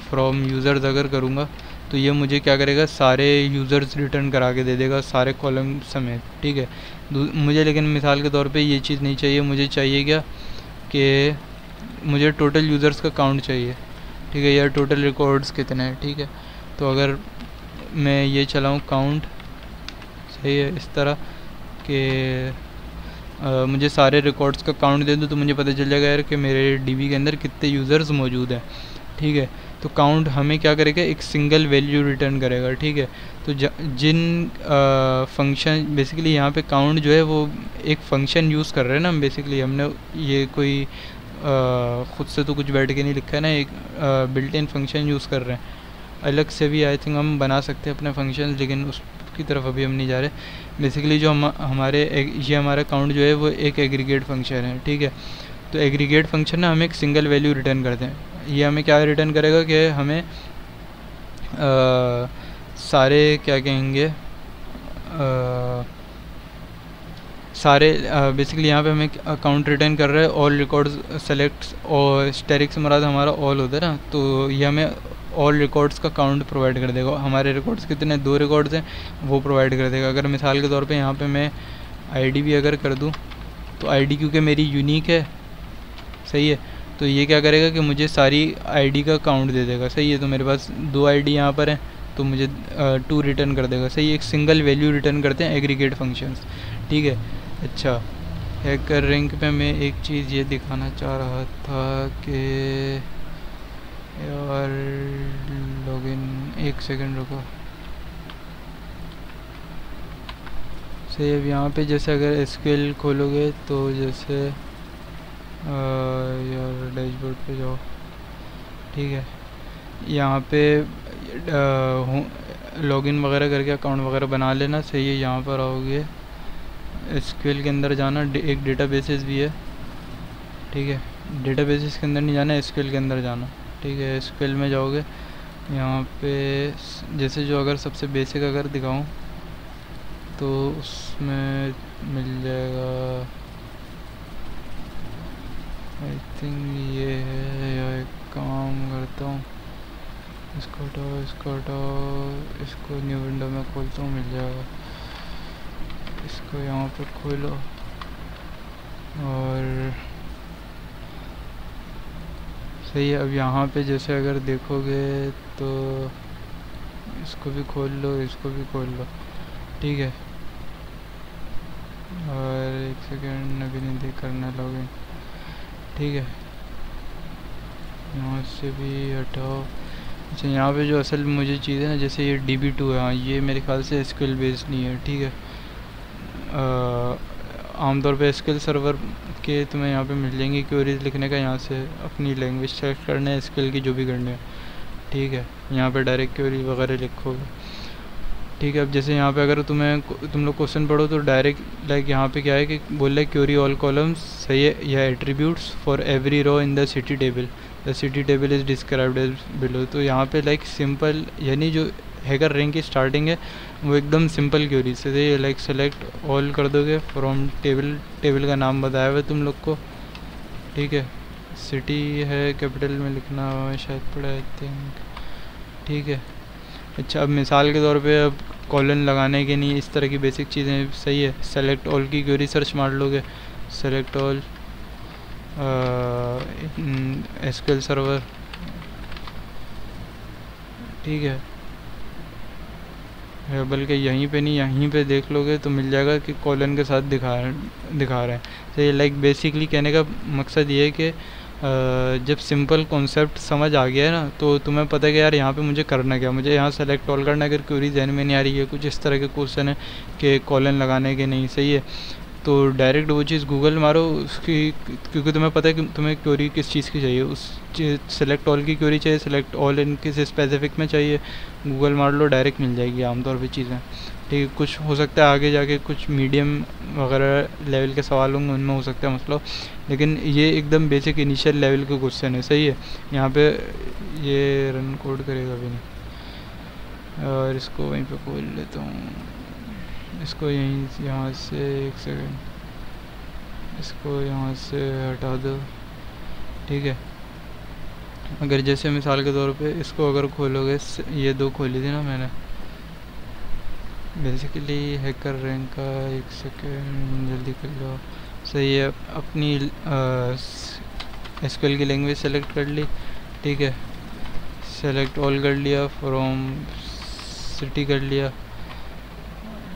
फ्रॉम यूज़र्स अगर करूँगा तो ये मुझे क्या करेगा, सारे यूज़र्स रिटर्न करा के दे देगा, सारे कॉलम समेत, ठीक है? मुझे लेकिन मिसाल के तौर पे ये चीज़ नहीं चाहिए, मुझे चाहिए क्या कि मुझे टोटल यूज़र्स का काउंट चाहिए, ठीक है? या टोटल रिकॉर्ड्स कितने हैं, ठीक है? तो अगर मैं ये चलाऊँ काउंट सही है, इस तरह कि मुझे सारे रिकॉर्ड्स का काउंट दे दूँ तो मुझे पता चल जाएगा यार कि मेरे डीबी के अंदर कितने यूज़र्स मौजूद हैं, ठीक है? तो काउंट हमें क्या करेगा? एक सिंगल वैल्यू रिटर्न करेगा, ठीक है? तो जिन फ़ंक्शन बेसिकली यहाँ पे काउंट जो है वो एक फ़ंक्शन यूज़ कर रहे हैं ना हम बेसिकली हमने ये कोई ख़ुद से तो कुछ बैठ के नहीं लिखा है ना, एक बिल्ट इन फ़ंक्शन यूज़ कर रहे हैं। अलग से भी आई थिंक हम बना सकते हैं अपने फ़ंक्शन लेकिन उसकी तरफ़ अभी हम नहीं जा रहे। बेसिकली जो हम, हमारे ये हमारा काउंट जो है वो एक एग्रीगेट फ़ंक्शन है, ठीक है? तो एग्रीगेट फ़ंक्शन ना हम एक सिंगल वैल्यू रिटर्न करते हैं ये हमें क्या रिटर्न करेगा कि हमें आ, सारे क्या कहेंगे आ, सारे बेसिकली यहाँ पे हमें अकाउंट रिटर्न कर रहे हैं ऑल रिकॉर्ड्स सेलेक्ट और स्टेरिक से मराद हमारा ऑल होता है ना तो ये हमें ऑल रिकॉर्ड्स का काउंट प्रोवाइड कर देगा। हमारे रिकॉर्ड्स कितने दो रिकॉर्ड्स हैं वो प्रोवाइड कर देगा। अगर मिसाल के तौर पे यहाँ पे मैं आईडी भी अगर कर दूँ तो आईडी क्योंकि मेरी यूनिक है सही है? तो ये क्या करेगा कि मुझे सारी आईडी का काउंट दे देगा। सही है तो मेरे पास दो आईडी यहाँ पर है तो मुझे टू रिटर्न कर देगा। सही एक सिंगल वैल्यू रिटर्न करते हैं एग्रीगेट फ़ंक्शंस ठीक है? अच्छा हैकर रैंक पे मैं एक चीज़ ये दिखाना चाह रहा था कि और लॉगिन एक सेकंड रुको। सही अब यहाँ पे जैसे अगर स्किल खोलोगे तो जैसे यार डैशबोर्ड पे जाओ। ठीक है। यहाँ पे लॉगिन वगैरह करके अकाउंट वगैरह बना लेना, सही है, यहाँ पर आओगे। एसक्यूएल के अंदर जाना एक डेटाबेसेस भी है। ठीक है। डेटाबेसेस के अंदर नहीं जाना एसक्यूएल के अंदर जाना। ठीक है एसक्यूएल में जाओगे। यहाँ पे, जैसे जो अगर सबसे बेसिक अगर दिखाऊँ तो उसमें मिल जाएगा आई थिंक ये है, या एक काम करता हूँ। इसको हटाओ इसको हटाओ इसको न्यू विंडो में खोलता हूँ मिल जाएगा। इसको यहाँ पर खोलो। और सही है, अब यहाँ पे जैसे अगर देखोगे तो इसको भी खोल लो, इसको भी खोल लो। ठीक है। और एक सेकेंड अभी नहीं देख करना लॉगिन ठीक है। यहाँ से भी हटाओ। अच्छा यहाँ पे जो असल मुझे चीज़ है ना, जैसे ये डी बी टू है हाँ ये मेरे ख्याल से स्किल बेस्ड नहीं है, ठीक है। आमतौर पे स्किल सर्वर के तुम्हें यहाँ पे मिल जाएँगी क्वेरीज लिखने का, यहाँ से अपनी लैंग्वेज सेलेक्ट करना है स्किल की जो भी करनी है, ठीक है। यहाँ पे डायरेक्ट क्वेरी वगैरह लिखोगे। ठीक है, अब जैसे यहाँ पे अगर तुम्हें तुम लोग क्वेश्चन पढ़ो तो डायरेक्ट लाइक यहाँ पे क्या है कि बोल रहे क्यूरी ऑल कॉलम्स सही है, यह attributes for every row in the city table the city table is described as below तो यहाँ पे लाइक सिंपल यानी जो हैकर रैंक की स्टार्टिंग है, वो एकदम सिंपल क्यूरी से लाइक सेलेक्ट ऑल कर दोगे फ्रॉम टेबल टेबल का नाम बताया हुआ तुम लोग को। ठीक है सिटी है कैपिटल में लिखना शायद पड़ा आई थिंक ठीक है। अच्छा अब मिसाल के तौर पे अब कॉलन लगाने के नहीं, इस तरह की बेसिक चीज़ें सही है। सेलेक्ट ऑल की क्योरी सर्च मार लोगे। सेलेक्ट ऑल एसक्यूएल सर्वर ठीक है। बल्कि यहीं पे नहीं, यहीं पे देख लोगे तो मिल जाएगा कि कॉलन के साथ दिखा दिखा रहे हैं। तो ये लाइक बेसिकली कहने का मकसद ये है कि जब सिंपल कॉन्सेप्ट समझ आ गया है ना तो तुम्हें पता है कि यार यहाँ पे मुझे करना क्या मुझे यहाँ सेलेक्ट ऑल करना अगर क्यूरी जहन में नहीं आ रही है, कुछ इस तरह के क्वेश्चन है कि कॉलन लगाने के नहीं, सही है? तो डायरेक्ट वो चीज़ गूगल मारो, उसकी, क्योंकि तुम्हें पता है कि तुम्हें क्योरी किस चीज़ की चाहिए। उस सेलेक्ट ऑल की क्योरी चाहिए सेलेक्ट ऑल इन किस स्पेसिफिक में चाहिए। गूगल मार लो डायरेक्ट मिल जाएगी आमतौर पर चीज़ें। ठीक है, कुछ हो सकता है आगे जाके कुछ मीडियम वगैरह लेवल के सवाल होंगे, उनमें हो सकता है मसला लेकिन ये एकदम बेसिक इनिशियल लेवल के क्वेश्चन है, सही है। यहाँ पे ये रन कोड करेगा भी नहीं और इसको वहीं पे खोल लेता हूँ। इसको यहीं यहाँ से एक सेकेंड इसको यहाँ से हटा दो। ठीक है। अगर जैसे मिसाल के तौर पे इसको अगर खोलोगे ये दो खोली थी ना मैंने। बेसिकली हैकर रैंक का एक सेकेंड जल्दी कर लो। सही है, अपनी एसक्यूएल की लैंग्वेज सेलेक्ट कर ली, ठीक है। सेलेक्ट ऑल कर लिया फ्रॉम सिटी कर लिया,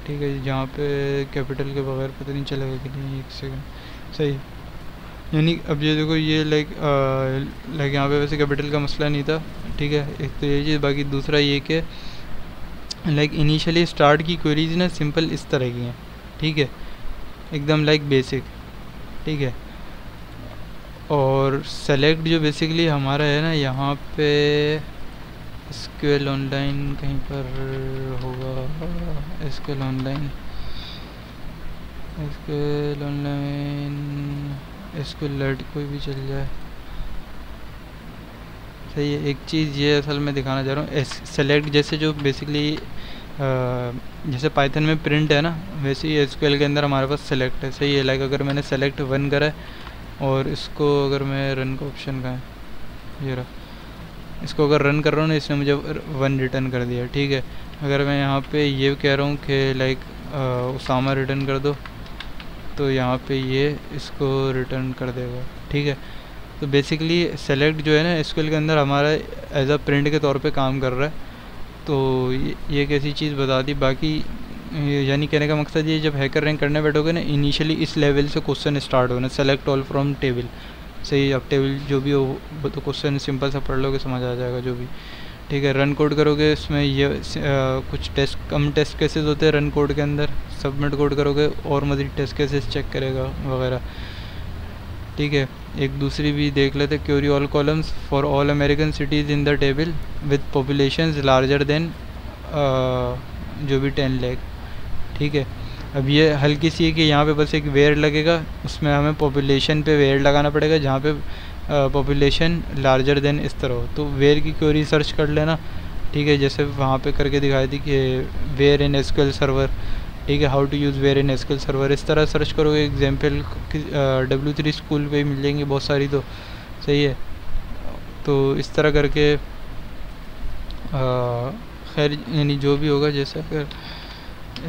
ठीक है जहाँ पे कैपिटल के बगैर पता नहीं चलेगा कि नहीं, एक सेकंड सही। यानी अब ये देखो, ये लाइक लाइक यहाँ पे वैसे कैपिटल का मसला नहीं था, ठीक है। एक तो ये चीज़, बाकी दूसरा ये कि लाइक इनिशियली स्टार्ट की क्वेरीज ना सिंपल इस तरह की हैं, ठीक है। एकदम लाइक बेसिक ठीक है। और सेलेक्ट जो बेसिकली हमारा है ना, यहाँ पे स्क्यूएल ऑनलाइन कहीं पर होगा। SQL online SQL online SQL लर्ट कोई भी चल जाए। सही है, एक चीज़ ये असल में दिखाना चाह रहा हूँ। सेलेक्ट जैसे जो बेसिकली जैसे पाइथन में प्रिंट है ना, वैसे ही एसक्यूएल के अंदर हमारे पास सेलेक्ट है, सही है। लाइक अगर मैंने सेलेक्ट वन करा है और इसको अगर मैं रन का ऑप्शन का है, ये रहा। इसको अगर रन कर रहा हूँ ना, इसने मुझे वन रिटर्न कर दिया, ठीक है। अगर मैं यहाँ पे ये कह रहा हूँ कि लाइक उसामा रिटर्न कर दो तो यहाँ पे ये इसको रिटर्न कर देगा, ठीक है। तो बेसिकली सेलेक्ट जो है ना एसक्यूएल के अंदर हमारा एज अ प्रिंट के तौर पे काम कर रहा है। तो ये एक ऐसी चीज़ बता दी। बाकी यानी कहने का मकसद ये जब हैकर रैंक करने बैठोगे ना इनिशियली इस लेवल से क्वेश्चन स्टार्ट होना सेलेक्ट ऑल फ्रॉम टेबल सही अब टेबल जो भी हो तो क्वेश्चन सिंपल सा पढ़ लोगे समझ आ जाएगा जो भी। ठीक है रन कोड करोगे इसमें ये आ, कुछ टेस्ट कम टेस्ट केसेस होते हैं रन कोड के अंदर। सबमिट कोड करोगे और मज़ीद टेस्ट केसेस चेक करेगा वगैरह। ठीक है। एक दूसरी भी देख लेते, query all columns for all American cities in the table with population larger than जो भी टेन लैख ठीक है? अब ये हल्की सी है कि यहाँ पे बस एक वेयर लगेगा, उसमें हमें पॉपुलेशन पे वेयर लगाना पड़ेगा, जहाँ पे पॉपुलेशन लार्जर देन इस तरह हो। तो वेयर की क्योरी सर्च कर लेना। ठीक है? जैसे वहाँ पे करके दिखाई थी कि वेयर इन एसक्यूएल सर्वर ठीक है how to use where in SQL server इस तरह सर्च करोगे एग्ज़ाम्पल डब्ल्यू थ्री स्कूल पे मिल जाएँगी बहुत सारी तो सही है। तो इस तरह करके खैर, यानी जो भी होगा, जैसे अगर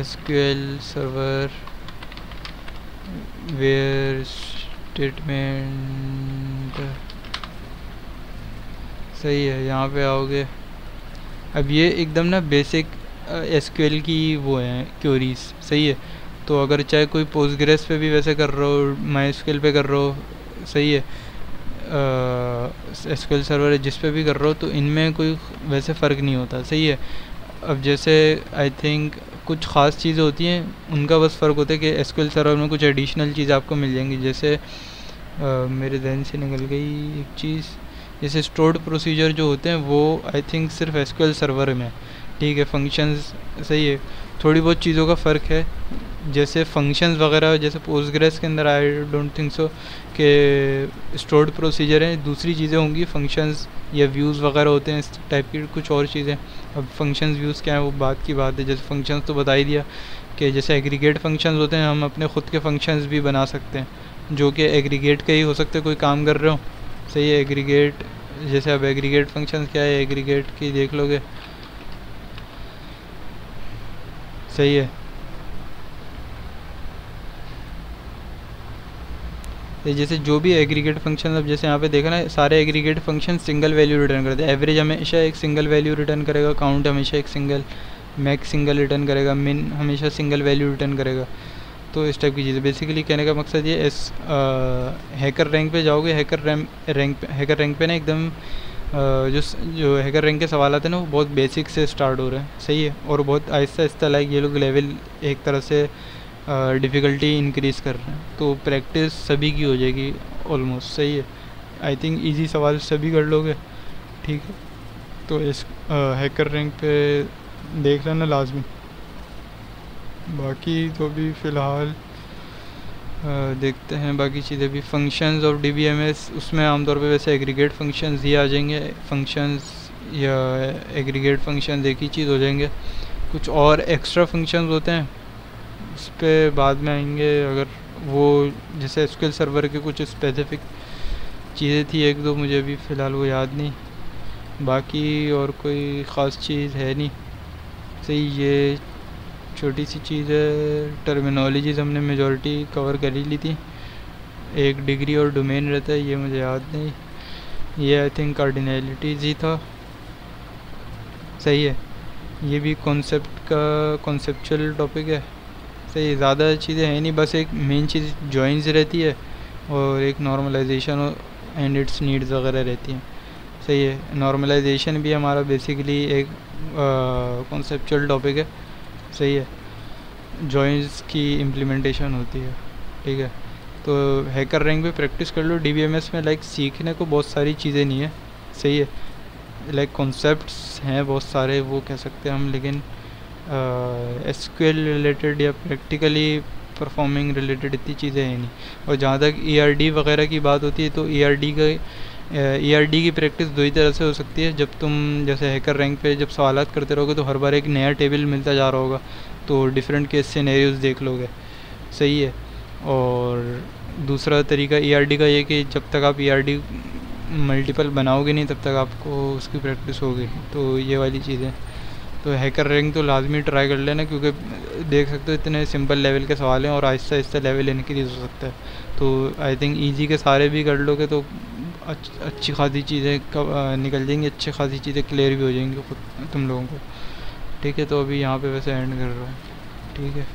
एसक्यूएल सर्वर वेयर स्टेटमेंट सही है, यहाँ पे आओगे। अब ये एकदम ना बेसिक एसक्यूएल की वो है क्योरीज सही है? तो अगर चाहे कोई पोस्टग्रेस पे भी वैसे कर रहे हो माई स्केल पे कर रहे हो सही है? एसक्यूएल सर्वर जिस पे भी कर रहे हो तो इनमें कोई वैसे फ़र्क नहीं होता सही है? अब जैसे आई थिंक कुछ ख़ास चीज़ें होती हैं उनका बस फ़र्क होता है कि एसक्यूएल सर्वर में कुछ एडिशनल चीज़ आपको मिल जाएँगी जैसे आ, मेरे जहन से निकल गई एक चीज़ जैसे स्टोर्ड प्रोसीजर जो होते हैं वो आई थिंक सिर्फ़ एसक्यूएल सर्वर में ठीक है फ़ंक्शंस सही है। थोड़ी बहुत चीज़ों का फ़र्क है। जैसे फ़ंक्शंस वगैरह, जैसे पोस्टग्रेस के अंदर आई डोंट थिंक सो कि स्टोर्ड प्रोसीजर हैं, दूसरी चीज़ें होंगी फ़ंक्शंस या व्यूज़ वगैरह होते हैं, इस टाइप की कुछ और चीज़ें। अब फ़ंक्शंस व्यूज़ क्या है, वो बात की बात है। जैसे फ़ंक्शंस तो बता ही दिया कि जैसे एग्रीगेट फ़ंक्शंस होते हैं, हम अपने ख़ुद के फ़ंक्शंस भी बना सकते हैं, जो कि एग्रीगेट के ही हो सकते कोई काम कर रहे हो। सही है एग्रीगेट जैसे अब एग्रीगेट फ़ंक्शंस क्या है एग्रीगेट की देख लोगे। सही है। जैसे जो भी एग्रीगेट फ़ंक्शन अब जैसे यहाँ पे देखा ना, सारे aggregate function single value return करते हैं एवरेज हमेशा एक सिंगल वैल्यू रिटर्न करेगा काउंट हमेशा एक सिंगल मैक्स सिंगल रिटर्न करेगा मिन हमेशा सिंगल वैल्यू रिटर्न करेगा। तो इस टाइप की चीज़ें बेसिकली कहने का मकसद ये इस हैकर रैंक पे जाओगे हैकर रैंक हैकर रैंक पे ना एकदम जो जो हैकर रैंक के सवाल आते हैं ना, वो बहुत बेसिक से स्टार्ट हो रहे हैं। सही है। और बहुत आहिस्ता आहिस्ता लाइक ये लोग लेवल एक तरह से डिफ़िकल्टी इंक्रीज़ कर रहे हैं। तो प्रैक्टिस सभी की हो जाएगी ऑलमोस्ट सही है। आई थिंक इजी सवाल सभी कर लोगे। ठीक है। तो इस हैकर रैंक पे देख लेना लाजमी बाकी तो भी फ़िलहाल देखते हैं। बाकी चीज़ें भी फ़ंक्शंस और डी उसमें आमतौर पे वैसे एग्रीगेट फ़ंक्शंस ही आ जाएँगे। फ़ंक्शंस या एग्रीगेट फ़ंक्शन एक ही चीज़ हो जाएँगे। कुछ और एक्स्ट्रा फ़ंक्शंस होते हैं, उस पर बाद में आएँगे। अगर वो, जैसे एसक्यूएल सर्वर के कुछ स्पेसिफिक चीज़ें थी एक दो, मुझे अभी फ़िलहाल वो याद नहीं। बाकी और कोई ख़ास चीज़ है नहीं। सही, ये छोटी सी चीज़ है टर्मिनोलॉजीज हमने मेजॉरिटी कवर कर ही ली थी। एक डिग्री और डोमेन रहता है, ये मुझे याद नहीं। ये आई थिंक कार्डिनलिटीज़ ही था। सही है। ये भी कॉन्सेप्ट का कॉन्सेप्चुअल टॉपिक है। सही ज़्यादा चीज़ें हैं नहीं, बस एक मेन चीज़ जॉइंस रहती है और एक नॉर्मलाइजेशन एंड इट्स नीड्स वगैरह रहती हैं। सही है नॉर्मलाइजेशन भी हमारा बेसिकली एक कॉन्सेप्चुअल टॉपिक है। सही है। जॉइंस की इम्प्लीमेंटेशन होती है, ठीक है। तो हैकर रैंक पे प्रैक्टिस कर लो डीबीएमएस में लाइक सीखने को बहुत सारी चीज़ें नहीं है, सही है। लाइक कॉन्सेप्ट्स हैं बहुत सारे, वो कह सकते हैं हम, लेकिन एस रिलेटेड या प्रैक्टिकली परफॉर्मिंग रिलेटेड इतनी चीज़ें हैं नहीं। और जहाँ तक ई e वगैरह की बात होती है तो ई e का ई uh, की प्रैक्टिस दो ही तरह से हो सकती है। जब तुम जैसे हैकर रैंक पे जब सवाल करते रहोगे तो हर बार एक नया टेबल मिलता जा रहा होगा तो डिफरेंट केस सीनेरियोज देख लोगे। सही है। और दूसरा तरीका ई e का ये कि जब तक आप ईआरडी मल्टीपल बनाओगे नहीं तब तक आपको उसकी प्रैक्टिस होगी। तो ये वाली चीज़ें। तो हैकर रैंक तो लाजमी ट्राई कर लेना क्योंकि देख सकते हो इतने सिंपल लेवल के सवाल हैं और आहिस्ता आहिस्ता लेवल इनक्रीज हो सकता है। तो आई थिंक ईजी के सारे भी कर लोगे तो अच्छी खासी चीज़ें निकल जाएँगी, अच्छी खासी चीज़ें क्लियर भी हो जाएँगी खुद, तुम लोगों को। ठीक है तो अभी यहाँ पे वैसे एंड कर रहा हूँ। ठीक है।